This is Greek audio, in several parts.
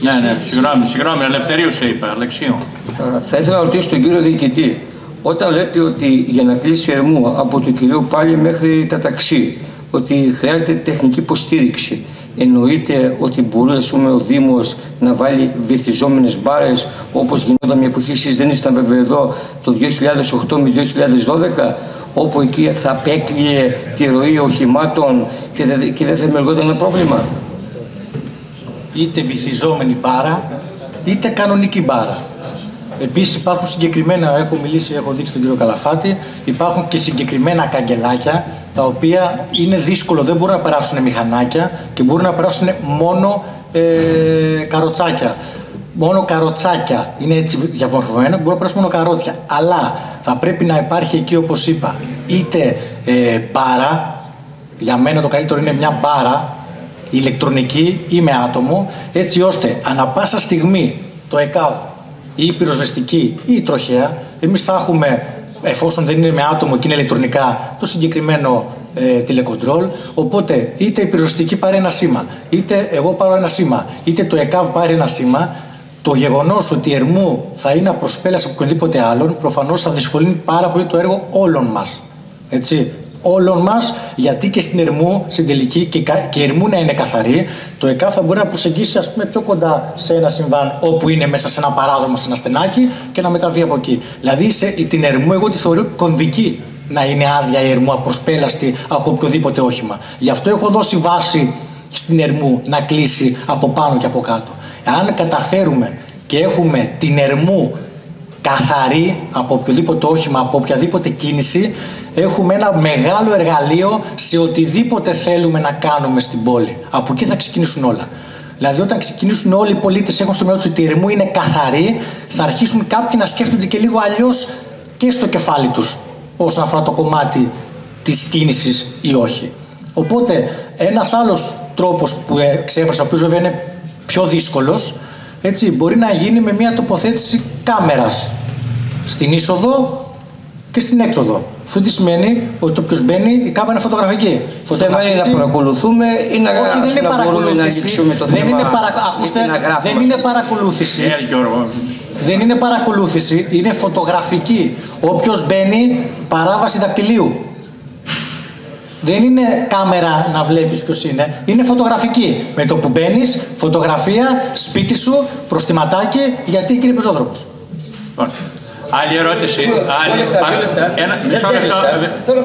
Ναι, ναι, συγγνώμη, συγγνώμη, Ελευθερίου σε είπα, Αλεξίου. Θα ήθελα να ρωτήσω τον κύριο Διοικητή, όταν λέτε ότι για να κλείσει ερμού από το κυρίο Πάλι μέχρι τα ταξί, ότι χρειάζεται τεχνική υποστήριξη, εννοείται ότι μπορεί ας πούμε, ο Δήμος να βάλει βυθιζόμενες μπάρες όπως γινόταν μια εποχή, εσείς δεν ήσταν βέβαια εδώ το 2008 με 2012 όπου εκεί θα απέκλειε τη ροή οχημάτων και δεν, και δεν θα δημιουργόταν ένα πρόβλημα; Είτε βυθιζόμενη μπάρα, είτε κανονική μπάρα. Επίσης υπάρχουν συγκεκριμένα, έχω μιλήσει, έχω δείξει τον κύριο Καλαφάτη, υπάρχουν και συγκεκριμένα καγκελάκια τα οποία είναι δύσκολο, δεν μπορούν να περάσουν μηχανάκια και μπορούν να περάσουν μόνο ε, καροτσάκια. Μόνο καροτσάκια είναι έτσι διαμορφωμένα, μπορούν να περάσουν μόνο καρότσια. Αλλά θα πρέπει να υπάρχει εκεί όπως είπα, είτε ε, μπάρα, για μένα το καλύτερο είναι μια μπάρα ηλεκτρονική ή με άτομο, έτσι ώστε ανα πάσα στιγμή το ΕΚΑΒ ή η πυροσβεστική ή η τροχέα, εμείς θα έχουμε, εφόσον δεν είναι με άτομο και είναι ηλεκτρονικά, το συγκεκριμένο ε, τηλεκοντρόλ. Οπότε είτε η πυροσβεστική πάρει ένα σήμα, είτε εγώ πάρω ένα σήμα, είτε το ΕΚΑΒ πάρει ένα σήμα, το γεγονός ότι η Ερμού θα είναι απροσπέλαση από οποιονδήποτε άλλον, προφανώς θα δυσκολύνει πάρα πολύ το έργο όλων μας. Έτσι όλων μας, γιατί και στην Ερμού, στην τελική, και, και η Ερμού να είναι καθαρή, το ΕΚΑ θα μπορεί να προσεγγίσει ας πούμε, πιο κοντά σε ένα συμβάν όπου είναι μέσα σε ένα παράδομο, σε ένα στενάκι και να μεταβεί από εκεί. Δηλαδή σε, την Ερμού, εγώ τη θεωρώ κομβική να είναι άδεια η Ερμού, απροσπέλαστη από οποιοδήποτε όχημα. Γι' αυτό έχω δώσει βάση στην Ερμού να κλείσει από πάνω και από κάτω. Αν καταφέρουμε και έχουμε την Ερμού καθαρή από οποιοδήποτε όχημα, από οποιαδήποτε κίνηση, έχουμε ένα μεγάλο εργαλείο σε οτιδήποτε θέλουμε να κάνουμε στην πόλη. Από εκεί θα ξεκινήσουν όλα. Δηλαδή, όταν ξεκινήσουν όλοι οι πολίτες έχουν στο μυαλό τους ότι η Ερμού είναι καθαρή, θα αρχίσουν κάποιοι να σκέφτονται και λίγο αλλιώς και στο κεφάλι τους όσον αφορά το κομμάτι της κίνησης ή όχι. Οπότε, ένας άλλος τρόπος που εξέφρασα, ο οποίος βέβαια είναι πιο δύσκολος, έτσι, μπορεί να γίνει με μια τοποθέτηση κάμερας στην είσοδο και στην έξοδο. Αυτό τι σημαίνει ότι όποιο μπαίνει, η κάμερα είναι φωτογραφική. Το θέμα είναι να παρακολουθούμε ή να Όχι, δεν είναι παρακολούθηση. Δεν είναι, παρα... Ακούστε, δεν είναι παρακολούθηση. Δεν είναι παρακολούθηση, είναι φωτογραφική. Όποιος μπαίνει, παράβαση δακτυλίου. Δεν είναι κάμερα να βλέπεις ποιος είναι. Είναι φωτογραφική. Με το που μπαίνεις, φωτογραφία, σπίτι σου, προστιματάκι, γιατί κύριε Πεζόδρομος. Άλλη ερώτηση. Άλλη. Ένα, μισό λεπτό.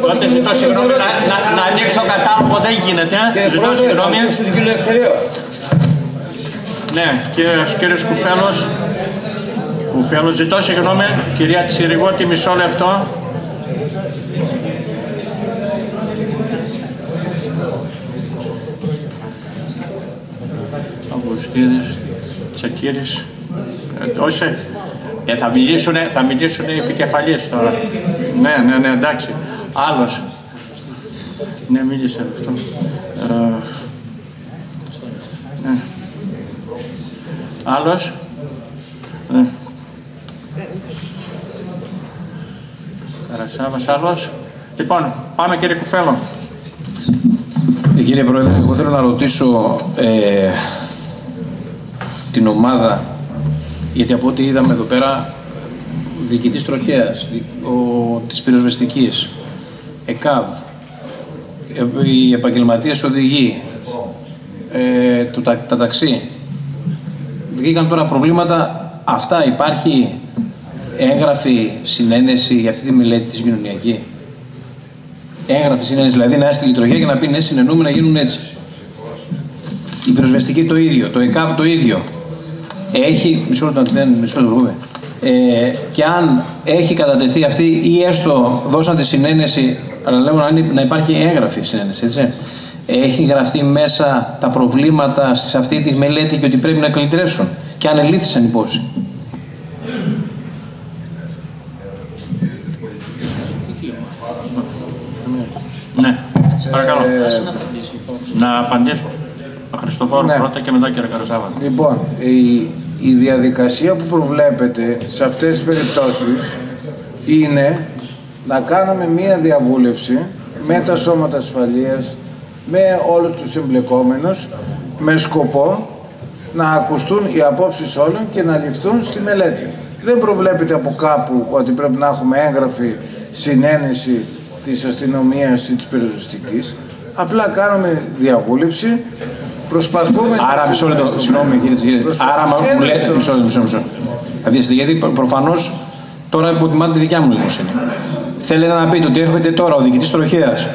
Τότε ζητώ συγγνώμη να, να, να ανοίξω κατάλογο, δεν γίνεται. Ζητώ συγγνώμη. Ναι, κύριος, κύριος Κουφέλος. Κουφέλος, ζητώ συγγνώμη. Κυρία Τσιριγότη, μισό λεπτό. Αυγουστίδης, Τσακύρης. Ε, όχι, ε, θα μιλήσουν, θα μιλήσουν οι επικεφαλής τώρα. Ναι, ναι, ναι, εντάξει. Άλλος. Ναι, μίλησε αυτό. Ε, ναι. Άλλος. Ναι. Καρασάβας, άλλος. Λοιπόν, πάμε κύριε Κουφέλο. Ε, κύριε Πρόεδρε, εγώ θέλω να ρωτήσω ε, την ομάδα γιατί από ό,τι είδαμε εδώ πέρα, διοικητής τροχέας, ο, της πυροσβεστικής, ΕΚΑΒ, ε, οι επαγγελματίες οδηγοί, ε, το, τα, τα ταξί, βγήκαν τώρα προβλήματα. Αυτά υπάρχει έγγραφη συνένεση για αυτή τη μελέτη της κοινωνιακή. Έγγραφη συνένεση, δηλαδή να έρθει η λειτουργία και να πει ναι, συνενούμε να γίνουν έτσι. Η πυροσβεστική το ίδιο, το ΕΚΑΒ το ίδιο έχει, μισό λεπτό, δεν, μισό λεπτό, ε, και αν έχει κατατεθεί αυτή ή έστω δώσαν τη συνένεση, αλλά λέμε να υπάρχει έγγραφη συνένεση, έτσι. Έχει γραφτεί μέσα τα προβλήματα σε αυτή τη μελέτη και ότι πρέπει να κλητρεύσουν και αν ελήφθησαν υπόψη. Ναι, παρακαλώ. Ε, να απαντήσω. Χριστοφόρο ναι. πρώτα και μετά κύριε Καρασάβα. Λοιπόν, η, η διαδικασία που προβλέπεται σε αυτές τις περιπτώσεις είναι να κάνουμε μία διαβούλευση με τα σώματα ασφαλείας, με όλους τους εμπλεκόμενους, με σκοπό να ακουστούν οι απόψεις όλων και να ληφθούν στη μελέτη. Δεν προβλέπεται από κάπου ότι πρέπει να έχουμε έγγραφη συνένεση της αστυνομίας ή της περιοριστικής. Απλά κάνουμε διαβούλευση, προσπαθούμε... Άρα, μισό λεπτό, συγγνώμη κύριε, κύριε. Άρα, μα- μου λέτε, μισό λεπτό, μισό λεπτό. Δηλαδή, γιατί προφανώς τώρα υποτιμάτε τη δικιά μου νοημοσύνη. Θέλετε να πείτε ότι έρχεται τώρα ο διοικητής τροχέας,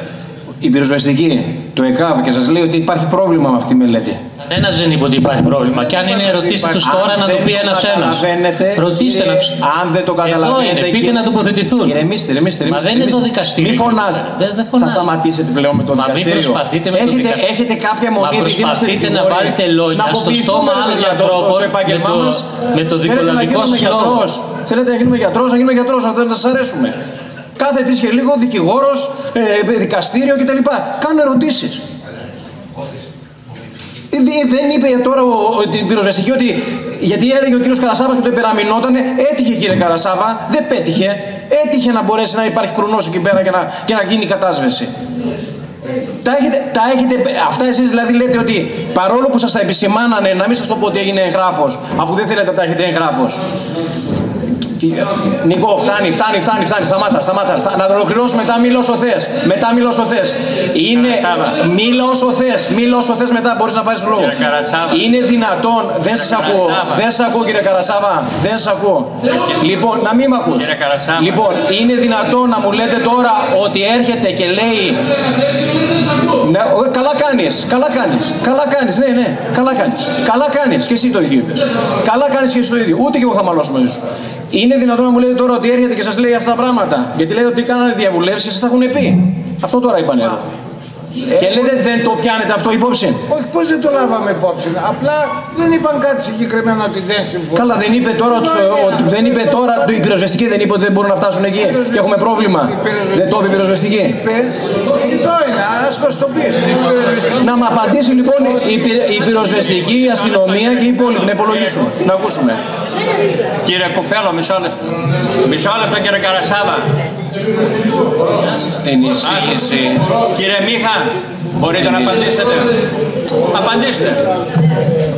η πυροσβεστική, το ΕΚΑΒ και σας λέει ότι υπάρχει πρόβλημα με αυτή τη μελέτη. Κανένας δεν είπε ότι υπάρχει πρόβλημα. Και αν είναι ερωτήσεις τους τώρα να το πει ένας ένας. Ρωτήστε να του. Αν δεν το καταλαβαίνετε. Εδώ είναι, πείτε να τοποθετηθούν. Ηρεμήστε, ηρεμήστε. Μα δεν είναι το δικαστήριο. Μη φωνάζετε. Δεν, δεν Θα φωνάζω. σταματήσετε πλέον με το Μα μην δικαστήριο. προσπαθείτε με το έχετε, δικαστήριο. έχετε κάποια Μα μονή επειδή είμαστε προσπαθείτε να δικηγόροι, βάλετε λόγια να στο αποποιηθούμε, στόμα ρε άλλων παιδιά, το- ανθρώπων το επάγγελμά με το- μας. με το Θέλετε να δικολογικό γίνουμε σας λόγο. γιατρός. Θέλετε να γίνουμε γιατρός, να γίνουμε γιατρός, αν δεν σας αρέσουμε. Κάθε τρεις και λίγο δικηγόρος, ε, δικαστήριο κτλ. Κάνουν ερωτήσεις. Ε, δε- Δεν είπε τώρα ο, ο, την πυροσβεστική ότι γιατί έλεγε ο κύριος Καρασάβας και το υπεραμεινότανε, έτυχε κύριε Καρασάβα, δεν πέτυχε. Έτυχε να μπορέσει να υπάρχει χρονός εκεί πέρα και να, και να γίνει η κατάσβεση. Τα έχετε, τα έχετε, αυτά εσείς δηλαδή λέτε ότι παρόλο που σας τα επισημάνανε να μην σας το πω ότι έγινε εγγράφος, αφού δεν θέλετε να τα έχετε εγγράφος. Τι- Νικό, φτάνει, φτάνει, φτάνει, φτάνει. Σταμάτα, σταμάτα. Στα- Να το ολοκληρώσουμε μετά, μίλα όσο θε. Μετά, μίλα όσο θε. Είναι. Καρασάβα. Μίλα όσο θε. Μίλα όσο θε μετά, μπορείς να πάρεις το λόγο. Κύριε Καρασάβα. Είναι δυνατόν. Δεν σα ακούω. Καρασάβα. Δεν σα ακούω, κύριε Καρασάβα. Δεν σα ακούω. Λοιπόν, να μην με ακούς. Κύριε Καρασάβα. Λοιπόν, είναι δυνατόν να μου λέτε τώρα ότι έρχεται και λέει. Ναι, ο, καλά κάνεις, καλά κάνεις. Καλά κάνεις, ναι, ναι, καλά κάνεις. Καλά κάνεις και εσύ το ίδιο είπες. Καλά κάνεις και εσύ το ίδιο. Ούτε και εγώ θα μαλώσω μαζί σου. Είναι δυνατόν να μου λέτε τώρα ότι έρχεται και σας λέει αυτά τα πράγματα; Γιατί λέτε ότι κάνανε διαβουλεύσεις και σας τα έχουν πει. Αυτό τώρα είπαν εδώ. Και λέτε δεν το πιάνετε αυτό υπόψη; Όχι, πώς δεν το λάβαμε υπόψη; Απλά δεν είπαν κάτι συγκεκριμένο ότι δεν συμφωνούν. Καλά, δεν είπε τώρα, ότι, ότι- δεν είπε τώρα το, η πυροσβεστική, δεν είπε ότι δεν μπορούν να φτάσουν εκεί και έχουμε πρόβλημα. Δεν το είπε η πυροσβεστική. Είπε, εδώ είναι, ας μας το πει. Η πυροσβεστική. Να μου απαντήσει λοιπόν η, πυ- η πυροσβεστική, η αστυνομία και οι υπόλοιποι να υπολογίσουν. Να ακούσουμε. Κύριε Κουφέλο, μισό λεπτό. Μισό λεπτό κύριε Καρασάβα. Στην εισήγηση. Κύριε Μίχα, μπορείτε να απαντήσετε. Απαντήστε.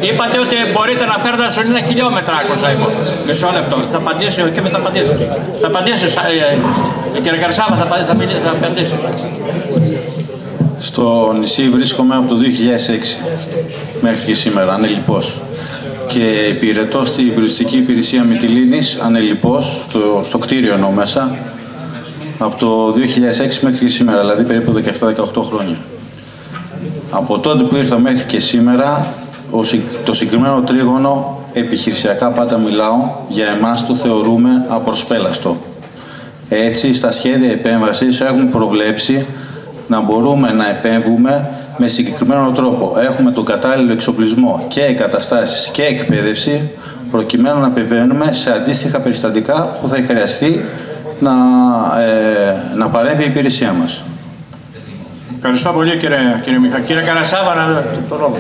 Είπατε ότι μπορείτε να φέρετε στον ένα χιλιόμετρα, άκουσα εγώ. Μισό λεπτό. Θα απαντήσει και με θα απαντήσει. Θα απαντήσει, ε, ε, κύριε Καρασάβα, θα, απαντήσει- θα, μιλήσει- θα απαντήσει. Στο νησί βρίσκομαι από το 2006 μέχρι και σήμερα, ανελιπώς. Και υπηρετώ στην πυριστική υπηρεσία Μυτιλίνης, ανελιπώς, στο, στο κτίριο εννοώ μέσα, από το 2006 μέχρι και σήμερα, δηλαδή περίπου 17-18 χρόνια. Από τότε που ήρθα μέχρι και σήμερα, ο συγκ- το συγκεκριμένο τρίγωνο, επιχειρησιακά πάντα μιλάω, για εμάς το θεωρούμε απροσπέλαστο. Έτσι, στα σχέδια επέμβασης έχουμε προβλέψει να μπορούμε να επέμβουμε με συγκεκριμένο τρόπο. Έχουμε τον κατάλληλο εξοπλισμό και εγκαταστάσεις και εκπαίδευση προκειμένου να επεμβαίνουμε σε αντίστοιχα περιστατικά που θα χρειαστεί να, ε, να παρέμβει η υπηρεσία μας. Ευχαριστώ πολύ κύριε, κύριε Μίχα. Κύριε Καρασάβα, να το, το λόγο.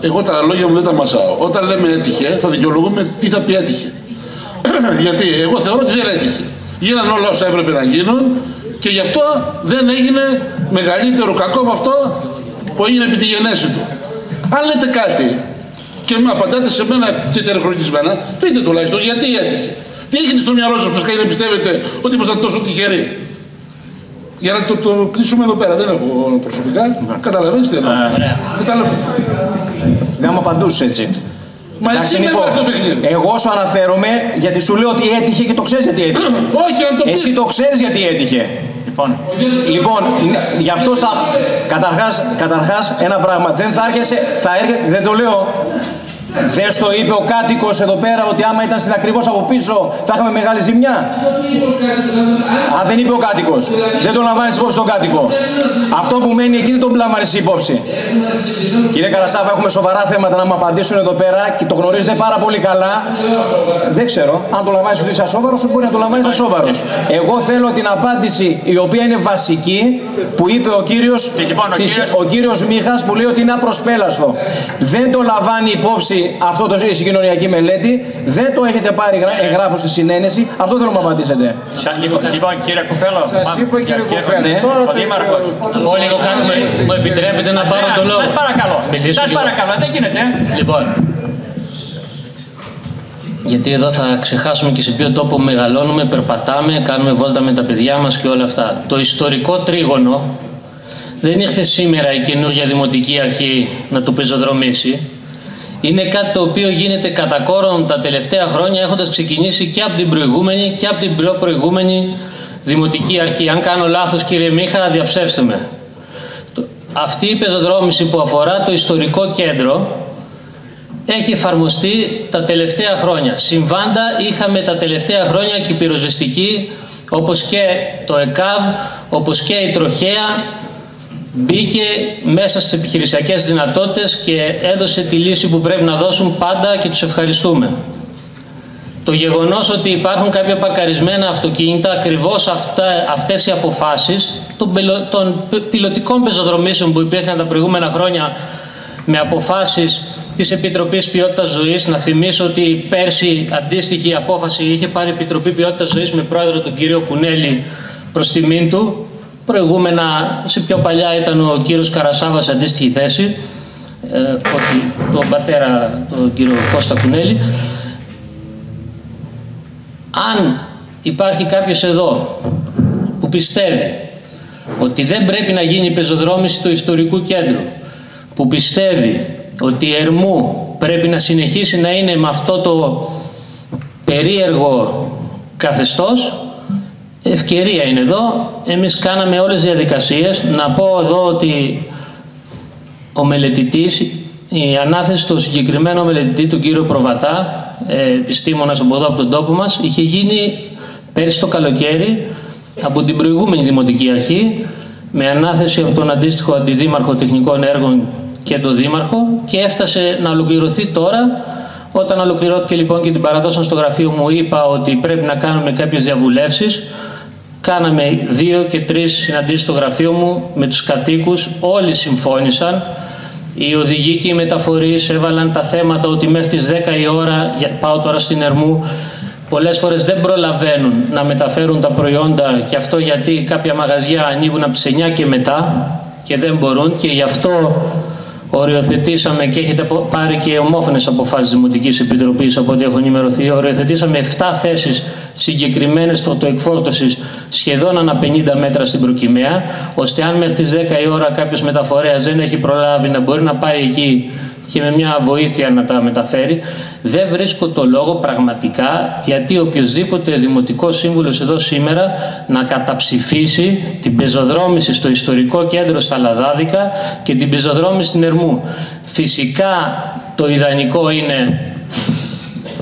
Εγώ τα λόγια μου δεν τα μασάω. Όταν λέμε έτυχε, θα δικαιολογούμε τι θα πει έτυχε. Γιατί εγώ θεωρώ ότι δεν έτυχε. Γίνανε όλα όσα έπρεπε να γίνουν και γι' αυτό δεν έγινε μεγαλύτερο κακό από αυτό που έγινε επί τη γενέση του. Αν λέτε κάτι και με απαντάτε σε μένα και τερεχρονισμένα, πείτε τουλάχιστον γιατί έτυχε. Τι έγινε στο μυαλό σας που σας κάνει να πιστεύετε ότι ήμασταν τόσο τυχεροί; Για να το, το κλείσουμε εδώ πέρα, δεν έχω προσωπικά. Καταλαβαίνετε τι εννοώ. Καταλαβαίνετε. Δεν μου απαντούσες έτσι. Μα Εντάξει, έτσι είναι Νικό, αυτό το παιχνίδι. εγώ σου αναφέρομαι γιατί σου λέω ότι έτυχε και το ξέρεις γιατί έτυχε. Όχι, αν το πεις. Εσύ το ξέρεις γιατί έτυχε. Λοιπόν, Λοιπόν, ναι, γι' αυτό θα. Καταρχάς, καταρχάς, ένα πράγμα. Δεν θα έρχεσαι, θα έρχεται, δεν το λέω. Δεν στο είπε ο κάτοικος εδώ πέρα ότι άμα ήταν στην ακριβώς από πίσω θα είχαμε μεγάλη ζημιά. Α, δεν είπε ο κάτοικος. Δεν τον λαμβάνεις υπόψη τον κάτοικο. Αυτό που μένει εκεί δεν τον λαμβάνει υπόψη. Κύριε Καρασάβα, έχουμε σοβαρά θέματα να μου απαντήσουν εδώ πέρα και το γνωρίζετε πάρα πολύ καλά. Δεν ξέρω. Αν το λαμβάνεις ότι είσαι ασόβαρος, μπορεί να το λαμβάνεις ασόβαρος. Εγώ θέλω την απάντηση η οποία είναι βασική που είπε ο κύριος Και λοιπόν, ο κύριος- ο κύριος Μίχας που λέει ότι είναι απροσπέλαστο. Δεν το λαμβάνει υπόψη αυτό το η συγκοινωνιακή μελέτη, δεν το έχετε πάρει εγγράφος στη συνένεση, αυτό θέλω να μου απαντήσετε. Λοιπόν, κύριε Κουφέλο, Σας είπα κύριε Κουφέλο, ναι. τώρα ο Δήμαρχος. Εγώ λίγο κάτι μου επιτρέπετε να πάρω το λόγο. Σας παρακαλώ, σας παρακαλώ, δεν γίνεται. Λοιπόν, γιατί εδώ θα ξεχάσουμε και σε ποιο τόπο μεγαλώνουμε, περπατάμε, κάνουμε βόλτα με τα παιδιά μας και όλα αυτά. Το ιστορικό τρίγωνο δεν ήρθε σήμερα η καινούργια Δημοτική Αρχή να το πεζοδρομήσει. Είναι κάτι το οποίο γίνεται κατά κόρον τα τελευταία χρόνια έχοντας ξεκινήσει και από την προηγούμενη και από την προηγούμενη Δημοτική Αρχή. Αν κάνω λάθος κύριε Μίχα, διαψεύστε με. Αυτή η πεζοδρόμηση που αφορά το ιστορικό κέντρο έχει εφαρμοστεί τα τελευταία χρόνια. Συμβάντα είχαμε τα τελευταία χρόνια και η πυροσβεστική, όπως και το ΕΚΑΒ, όπως και η τροχέα, μπήκε μέσα στις επιχειρησιακές δυνατότητες και έδωσε τη λύση που πρέπει να δώσουν πάντα και τους ευχαριστούμε. Το γεγονός ότι υπάρχουν κάποια παρκαρισμένα αυτοκίνητα, ακριβώς αυτά, αυτές οι αποφάσεις των, των πιλωτικών πεζοδρομήσεων που υπήρχαν τα προηγούμενα χρόνια με αποφάσεις της Επιτροπής Ποιότητας Ζωής. Να θυμίσω ότι πέρσι αντίστοιχη απόφαση είχε πάρει η Επιτροπή Ποιότητας Ζωής με πρόεδρο τον κύριο Κουνέλη προς τιμήν του. Προηγούμενα, σε πιο παλιά ήταν ο κύριος Καρασάβας σε αντίστοιχη θέση, ε, όχι, τον πατέρα, τον κύριο Κώστα Κουνέλη. Αν υπάρχει κάποιος εδώ που πιστεύει ότι δεν πρέπει να γίνει η πεζοδρόμηση του ιστορικού κέντρου, που πιστεύει ότι η Ερμού πρέπει να συνεχίσει να είναι με αυτό το περίεργο καθεστώς, ευκαιρία είναι εδώ. Εμείς κάναμε όλες τις διαδικασίες. Να πω εδώ ότι ο μελετητής, η ανάθεση του συγκεκριμένου μελετητή, του κύριο Προβατά, ε, επιστήμονας από εδώ από τον τόπο μας, είχε γίνει πέρσι το καλοκαίρι από την προηγούμενη Δημοτική Αρχή με ανάθεση από τον αντίστοιχο Αντιδήμαρχο Τεχνικών Έργων και τον Δήμαρχο και έφτασε να ολοκληρωθεί τώρα. Όταν ολοκληρώθηκε λοιπόν και την παραδώσαν στο γραφείο μου είπα ότι πρέπει να κάνουμε κάποιες διαβουλεύσεις. Κάναμε δύο και τρεις συναντήσεις στο γραφείο μου με τους κατοίκους, όλοι συμφώνησαν. Οι οδηγοί και οι μεταφορείς έβαλαν τα θέματα ότι μέχρι τις 10 η ώρα, πάω τώρα στην Ερμού, πολλές φορές δεν προλαβαίνουν να μεταφέρουν τα προϊόντα και αυτό γιατί κάποια μαγαζιά ανοίγουν από τις 9 και μετά και δεν μπορούν και γι' αυτό οριοθετήσαμε και έχετε πάρει και ομόφωνες αποφάσεις Δημοτικής Επιτροπής από ό,τι έχω ενημερωθεί. Οριοθετήσαμε 7 θέσεις συγκεκριμένες φωτοεκφόρτωσης σχεδόν ανά 50 μέτρα στην προκυμαία, ώστε αν μέχρι τις 10 η ώρα κάποιος μεταφορέας δεν έχει προλάβει να μπορεί να πάει εκεί και με μια βοήθεια να τα μεταφέρει. Δεν βρίσκω το λόγο πραγματικά γιατί οποιοδήποτε δημοτικό σύμβουλος εδώ σήμερα να καταψηφίσει την πεζοδρόμηση στο ιστορικό κέντρο στα Λαδάδικα και την πεζοδρόμηση στην Ερμού. Φυσικά το ιδανικό είναι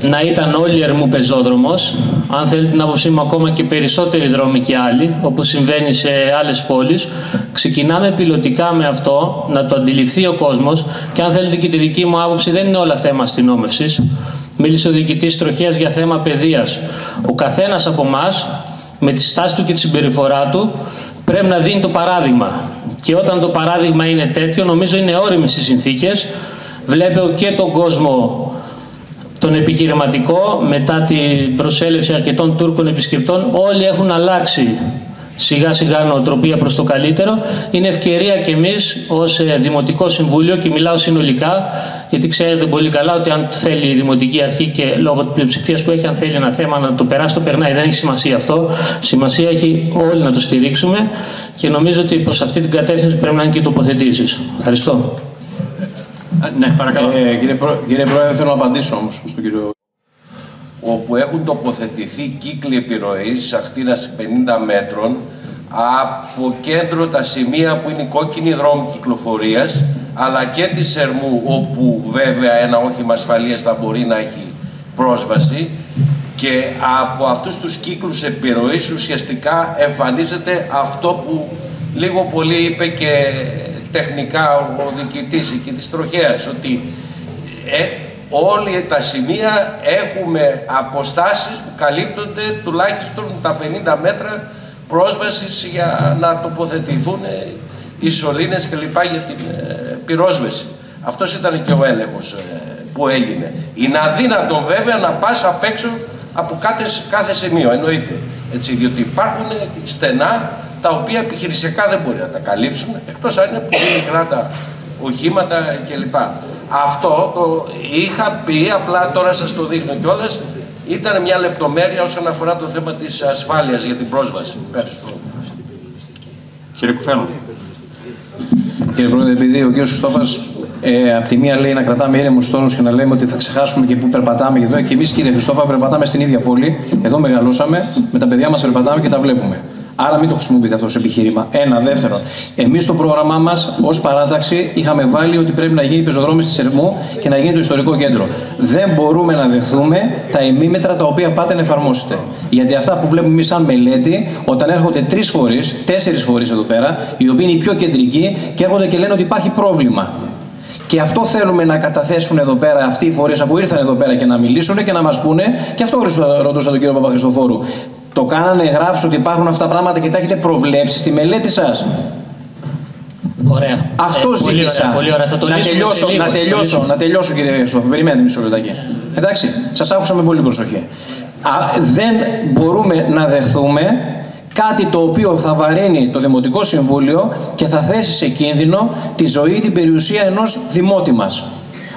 να ήταν όλοι Ερμού πεζόδρομος, αν θέλετε την άποψή μου ακόμα και περισσότεροι δρόμοι και άλλοι, όπως συμβαίνει σε άλλες πόλεις. Ξεκινάμε πιλωτικά με αυτό, να το αντιληφθεί ο κόσμος και αν θέλετε και τη δική μου άποψη δεν είναι όλα θέμα αστυνόμευσης. Μίλησε ο διοικητής τροχίας για θέμα παιδείας. Ο καθένας από εμάς με τη στάση του και τη συμπεριφορά του πρέπει να δίνει το παράδειγμα. Και όταν το παράδειγμα είναι τέτοιο, νομίζω είναι όριμες οι συνθήκες. Βλέπω και τον κόσμο τον επιχειρηματικό μετά την προσέλευση αρκετών Τούρκων επισκεπτών όλοι έχουν αλλάξει σιγά σιγά νοοτροπία προς το καλύτερο. Είναι ευκαιρία και εμείς ως ε, Δημοτικό Συμβούλιο και μιλάω συνολικά γιατί ξέρετε πολύ καλά ότι αν θέλει η Δημοτική Αρχή και λόγω της πλειοψηφίας που έχει αν θέλει ένα θέμα να το περάσει το περνάει. Δεν έχει σημασία αυτό. Σημασία έχει όλοι να το στηρίξουμε και νομίζω ότι προς αυτή την κατεύθυνση πρέπει να είναι και τοποθετήσεις. Ευχαριστώ. Ναι, παρακαλώ. Ε, κύριε, Πρό... κύριε Πρόεδρε, θέλω να απαντήσω όμως στον κύριο όπου έχουν τοποθετηθεί κύκλοι επιρροής ακτίνας 50 μέτρων από κέντρο τα σημεία που είναι κόκκινη δρόμη κυκλοφορίας αλλά και της Σερμού όπου βέβαια ένα όχημα ασφαλείας θα μπορεί να έχει πρόσβαση και από αυτούς τους κύκλους επιρροής ουσιαστικά εμφανίζεται αυτό που λίγο πολύ είπε και τεχνικά ο διοικητής εκεί της τροχέας, ότι ε, όλοι τα σημεία έχουμε αποστάσεις που καλύπτονται τουλάχιστον τα 50 μέτρα πρόσβασης για να τοποθετηθούν οι σωλήνες και λοιπά για την ε, πυρόσβεση. Αυτός ήταν και ο έλεγχος ε, που έγινε. Είναι αδύνατον βέβαια να πας απ' έξω από κάθε, κάθε σημείο, εννοείται. Έτσι, διότι υπάρχουν στενά τα οποία επιχειρησιακά δεν μπορεί να τα καλύψουν, εκτός αν είναι πολύ μικρά τα οχήματα κλπ. Αυτό το είχα πει, απλά τώρα σας το δείχνω κιόλας, ήταν μια λεπτομέρεια όσον αφορά το θέμα της ασφάλειας για την πρόσβαση. Ευχαριστώ. Κύριε Κουφέλο. Κύριε Πρόεδρε, επειδή ο κ. Στόφα ε, από τη μία λέει να κρατάμε ήρεμους τόνου και να λέμε ότι θα ξεχάσουμε και πού περπατάμε. Και, και εμείς, κύριε Χριστόφα, περπατάμε στην ίδια πόλη. Εδώ μεγαλώσαμε, με τα παιδιά μας περπατάμε και τα βλέπουμε. Άρα μην το χρησιμοποιείτε αυτό ως επιχείρημα. Ένα. Δεύτερον, εμείς στο πρόγραμμά μας ως παράταξη είχαμε βάλει ότι πρέπει να γίνει πεζοδρόμηση τη Ερμού και να γίνει το ιστορικό κέντρο. Δεν μπορούμε να δεχθούμε τα ημίμετρα τα οποία πάτε να εφαρμόσετε. Γιατί αυτά που βλέπουμε εμείς σαν μελέτη, όταν έρχονται τρεις φορείς, τέσσερις φορείς εδώ πέρα, οι οποίοι είναι οι πιο κεντρικοί και έρχονται και λένε ότι υπάρχει πρόβλημα. Και αυτό θέλουμε να καταθέσουν εδώ πέρα αυτοί οι φορείς, αφού ήρθαν εδώ πέρα και να μιλήσουν και να μας πούνε, και αυτό ρωτούσα τον κύριο Παπαχριστοφόρου. Το κάνανε γράψει ότι υπάρχουν αυτά τα πράγματα και τα έχετε προβλέψει στη μελέτη σας. Ωραία. Αυτό ε, ζήτησα. Πολύ ωραία, πολύ ωραία. Θα το να, τελειώσω, λίγο, να, τελειώσω, να τελειώσω, κύριε Χριστόφο. Περιμένετε μισό λεπτάκι. Εντάξει, σας άκουσα με πολύ προσοχή. Α, δεν μπορούμε να δεχθούμε κάτι το οποίο θα βαρύνει το Δημοτικό Συμβούλιο και θα θέσει σε κίνδυνο τη ζωή ή την περιουσία ενός δημότη μας.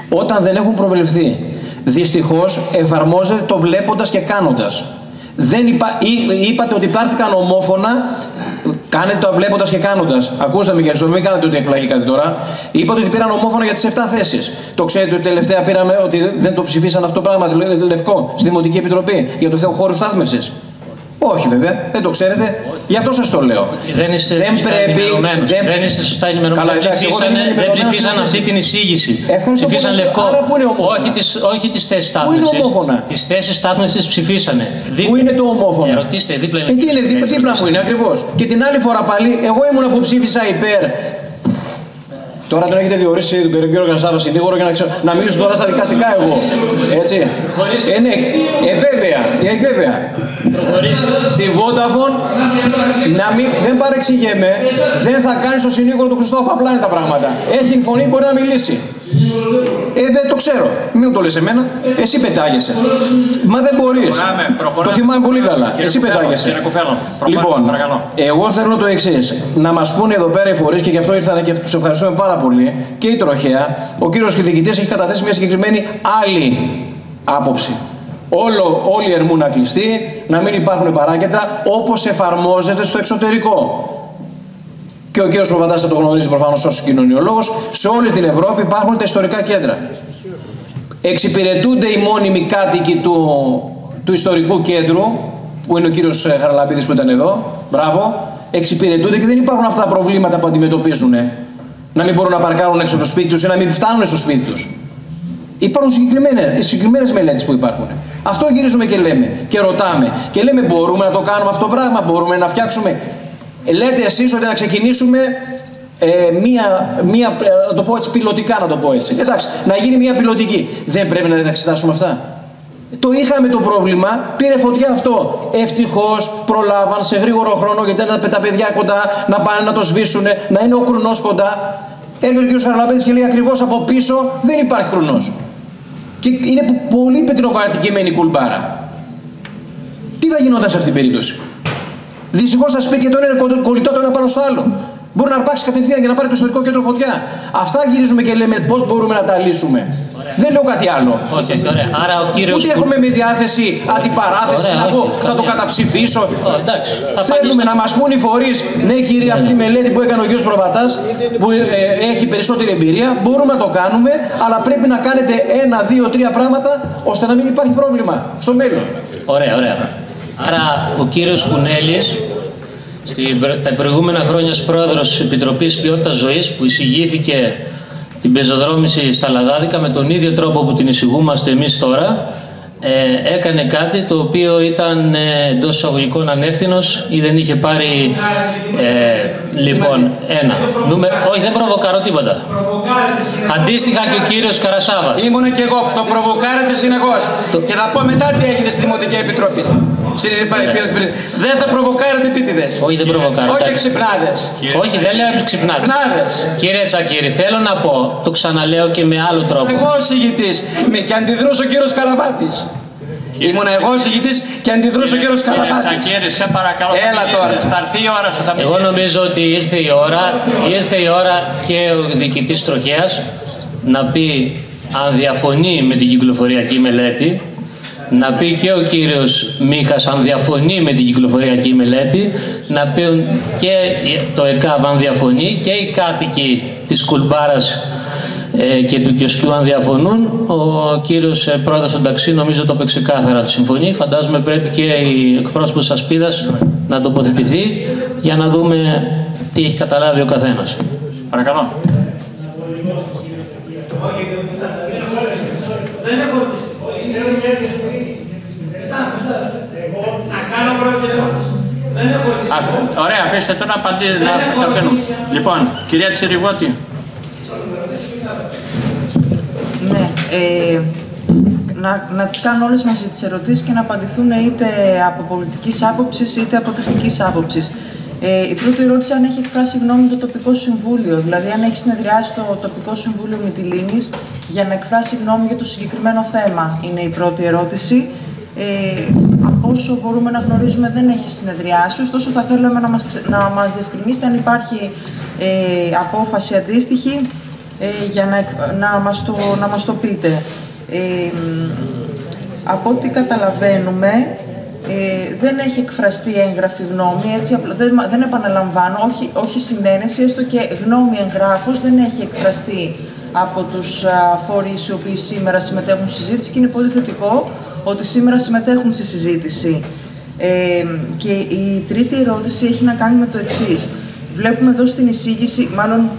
Όταν δεν έχουν προβλεφθεί. Δυστυχώς εφαρμόζεται το βλέποντας και κάνοντας. Δεν υπα... Είπατε ότι υπάρχηκαν ομόφωνα. Κάνετε το βλέποντας και κάνοντας. Ακούστε με, κύριε μην κάνετε ότι εκπλαγεί κάτι τώρα. Είπατε ότι πήραν ομόφωνα για τις 7 θέσεις. Το ξέρετε ότι τελευταία πήραμε ότι δεν το ψηφίσαν αυτό το πράγμα λευκό στη Δημοτική Επιτροπή για το θέμα χώρους στάθμευσης. Όχι βέβαια, δεν το ξέρετε. Γι' αυτό σας το λέω. Δεν είστε δεν σωστά πρέπει. Δεν... δεν είστε σωστά ενημερωμένοι. Καλά, δεν ψηφίσανε, δεν ψηφίσαν αυτή την εισήγηση. Ψηφίσαν λευκό. Άρα πού είναι όχι τι όχι τις θέσεις Πού είναι ομόφωνα. Τις θέσεις στάθμευση ψηφίσανε. Πού είναι το ομόφωνα. Ερωτήστε, δίπλα είναι. Ε, τι είναι, δίπλα, δίπλα μου είναι ακριβώς. Και την άλλη φορά πάλι, εγώ ήμουν που ψήφισα υπέρ Τώρα τον έχετε διορίσει τον κύριο Γρασάβα συνήγορο για να, ξε... να μιλήσω τώρα στα δικαστικά εγώ. Έτσι. Ε, ναι. Ε, βέβαια. Ε, βέβαια. Στη Vodafone να μην, δεν παρεξηγέμαι, δεν θα κάνεις στο συνήγορο του Χριστόφα απλά είναι τα πράγματα. Έχει φωνή, μπορεί να μιλήσει. Ε, δεν το ξέρω. Μην το λες εμένα. Εσύ πετάγεσαι. Μα δεν μπορείς. Το θυμάμαι πολύ καλά. Εσύ πετάγεσαι. Λοιπόν, εγώ θέλω το εξής. Να μας πούνε εδώ πέρα οι φορείς και γι' αυτό ήρθαν και τους ευχαριστούμε πάρα πολύ και η τροχέα. Ο κύριος διοικητής έχει καταθέσει μια συγκεκριμένη άλλη άποψη. Όλο, όλη η ερμού να κλειστεί, να μην υπάρχουν παράκετρα όπως εφαρμόζεται στο εξωτερικό και ο κ. Προβατάς θα το γνωρίζει προφανώς ως κοινωνιολόγος, σε όλη την Ευρώπη υπάρχουν τα ιστορικά κέντρα. Εξυπηρετούνται οι μόνιμοι κάτοικοι του, του ιστορικού κέντρου, που είναι ο κύριος Χαραλαμπίδης που ήταν εδώ, μπράβο, εξυπηρετούνται και δεν υπάρχουν αυτά τα προβλήματα που αντιμετωπίζουν. Να μην μπορούν να παρκάρουν έξω από το σπίτι τους ή να μην φτάνουν στο σπίτι τους. Υπάρχουν συγκεκριμένες μελέτες που υπάρχουν. Αυτό γυρίζουμε και λέμε και ρωτάμε. Και λέμε, μπορούμε να το κάνουμε αυτό το πράγμα, μπορούμε να φτιάξουμε λέτε εσείς ότι να ξεκινήσουμε ε, μία, μία, να το πω έτσι, πιλωτικά να το πω έτσι. Εντάξει, να γίνει μία πιλωτική. Δεν πρέπει να τα εξετάσουμε αυτά. Το είχαμε το πρόβλημα, πήρε φωτιά αυτό. Ευτυχώς προλάβαν σε γρήγορο χρόνο γιατί ήταν τα παιδιά κοντά να πάνε να το σβήσουν, να είναι ο κρουνό κοντά. Έρχεται ο κ. Σαρλαπέδη και λέει ακριβώς από πίσω δεν υπάρχει χρονό. Και είναι πολύ πετροκατοικημένη κουλμπάρα. Τι θα γινόταν σε αυτήν την περίπτωση; Δυστυχώς τα σπίτια των είναι κολλητό το ένα πάνω στο άλλο. Μπορεί να αρπάξει κατευθείαν και να πάρει το ιστορικό κέντρο φωτιά. Αυτά γυρίζουμε και λέμε πώς μπορούμε να τα λύσουμε. Ωραία. Δεν λέω κάτι άλλο. Όχι, όχι, ωραία. Άρα ο κύριος... Ούτε έχουμε με διάθεση αντιπαράθεση ωραία, να πω θα το καταψηφίσω. Oh, εντάξει, θα Θέλουμε να μας πούν οι φορείς, ναι κύριε, αυτή η μελέτη που έκανε ο κ. Προβατάς, που ε, έχει περισσότερη εμπειρία, μπορούμε να το κάνουμε, αλλά πρέπει να κάνετε ένα, δύο, τρία πράγματα ώστε να μην υπάρχει πρόβλημα στο μέλλον. Ωραία, ωραία. Άρα ο κύριος Κουνέλης, τα προηγούμενα χρόνια ως πρόεδρος της Επιτροπής Ποιότητας Ζωής που εισηγήθηκε την πεζοδρόμηση στα Λαδάδικα με τον ίδιο τρόπο που την εισηγούμαστε εμείς τώρα, ε, έκανε κάτι το οποίο ήταν ε, εντός εισαγωγικών ανεύθυνος ή δεν είχε πάρει. Ε, λοιπόν, ένα. Νούμερο, όχι, δεν προβοκάρω τίποτα. Αντίστοιχα και ο κύριος Καρασάβας. Ήμουνα και εγώ, το προβοκάρετε συνεχώς. Και θα πω μετά τι έγινε στη Δημοτική Επιτροπή. Δεν θα προβοκάρετε επίτηδες. Όχι, δεν προβοκάρω. Όχι ξυπνάδε. Όχι, δεν λέω ξυπνάδε. Κύριε Τσακύρη, θέλω να πω, το ξαναλέω και με άλλο τρόπο. Εγώ συγητή. Και αντιδρούσε ο κύριος Καλαβάτης. Ήμουν εγώ συγητή και αντιδρούσε ο κύριος Καλαβάτης. Τσακύρη, σε παρακαλώ. Έλα τώρα. Θα έρθει η ώρα σου, θα Εγώ νομίζω ότι ήρθε η ώρα, ήρθε η ώρα και ο διοικητής τροχέας να πει αν διαφωνεί με την κυκλοφοριακή μελέτη να πει και ο κύριος Μίχας αν διαφωνεί με την κυκλοφοριακή μελέτη, να πει και το ΕΚΑΒ αν διαφωνεί και οι κάτοικοι της Κουλμπάρας ε, και του Κιοσκιού αν διαφωνούν. Ο κύριος ε, πρόεδρος των ταξί νομίζω το είπε ξεκάθαρα τη συμφωνεί. Φαντάζομαι πρέπει και η εκπρόσωπος της Ασπίδας να τοποθετηθεί για να δούμε τι έχει καταλάβει ο καθένας. Παρακαλώ. Δεν έχω Ωραία, αφήστε το να απαντήσει, να το αφήνουμε. Λοιπόν, κυρία Τσιριγότη. Ναι, ε, να, να τις κάνω όλες μαζί τις ερωτήσεις και να απαντηθούν είτε από πολιτικής άποψης είτε από τεχνικής άποψης. Ε, η πρώτη ερώτηση αν έχει εκφράσει γνώμη το τοπικό συμβούλιο, δηλαδή αν έχει συνεδριάσει το τοπικό συμβούλιο Μυτιλίνης για να εκφράσει γνώμη για το συγκεκριμένο θέμα, είναι η πρώτη ερώτηση ε, από όσο μπορούμε να γνωρίζουμε δεν έχει συνεδριάσει, ωστόσο θα θέλαμε να μας, να μας διευκρινίσετε αν υπάρχει ε, απόφαση αντίστοιχη ε, για να, να, μας το, να μας το πείτε. Ε, από ό,τι καταλαβαίνουμε, ε, δεν έχει εκφραστεί έγγραφη γνώμη, έτσι, δεν, δεν επαναλαμβάνω, όχι, όχι συνένεση, έστω και γνώμη εγγράφος δεν έχει εκφραστεί από τους α, φορείς οι οποίοι σήμερα συμμετέχουν στη συζήτηση και είναι πολύ θετικό ότι σήμερα συμμετέχουν στη συζήτηση. Ε, και η τρίτη ερώτηση έχει να κάνει με το εξής. Βλέπουμε εδώ στην εισήγηση, μάλλον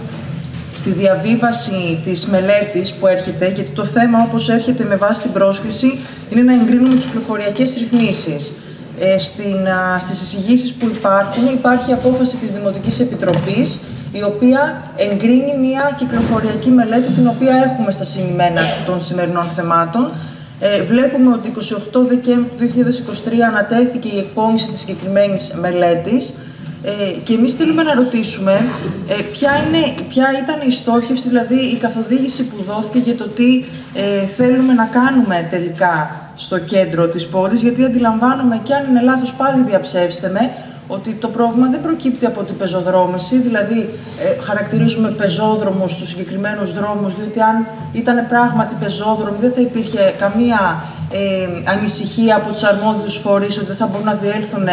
στη διαβίβαση της μελέτης που έρχεται, γιατί το θέμα όπως έρχεται με βάση την πρόσκληση είναι να εγκρίνουμε κυκλοφοριακές ρυθμίσεις. Ε, στην, α, στις εισηγήσεις που υπάρχουν υπάρχει απόφαση της Δημοτικής Επιτροπής η οποία εγκρίνει μια κυκλοφοριακή μελέτη την οποία έχουμε στα συνημένα των σημερινών θεμάτων ε, βλέπουμε ότι 28 Δεκέμβρη του 2023 ανατέθηκε η εκπόνηση της συγκεκριμένης μελέτης. Ε, και εμείς θέλουμε να ρωτήσουμε ε, ποια, είναι, ποια ήταν η στόχευση, δηλαδή η καθοδήγηση που δόθηκε για το τι ε, θέλουμε να κάνουμε τελικά στο κέντρο της πόλης, γιατί αντιλαμβάνομαι και αν είναι λάθος πάλι διαψεύστε με, ότι το πρόβλημα δεν προκύπτει από την πεζοδρόμηση, δηλαδή ε, χαρακτηρίζουμε πεζόδρομους στους συγκεκριμένους δρόμους, διότι αν ήταν πράγματι πεζόδρομοι δεν θα υπήρχε καμία ε, ανησυχία από τους αρμόδιους φορείς ότι δεν θα μπορούν να διέλθουν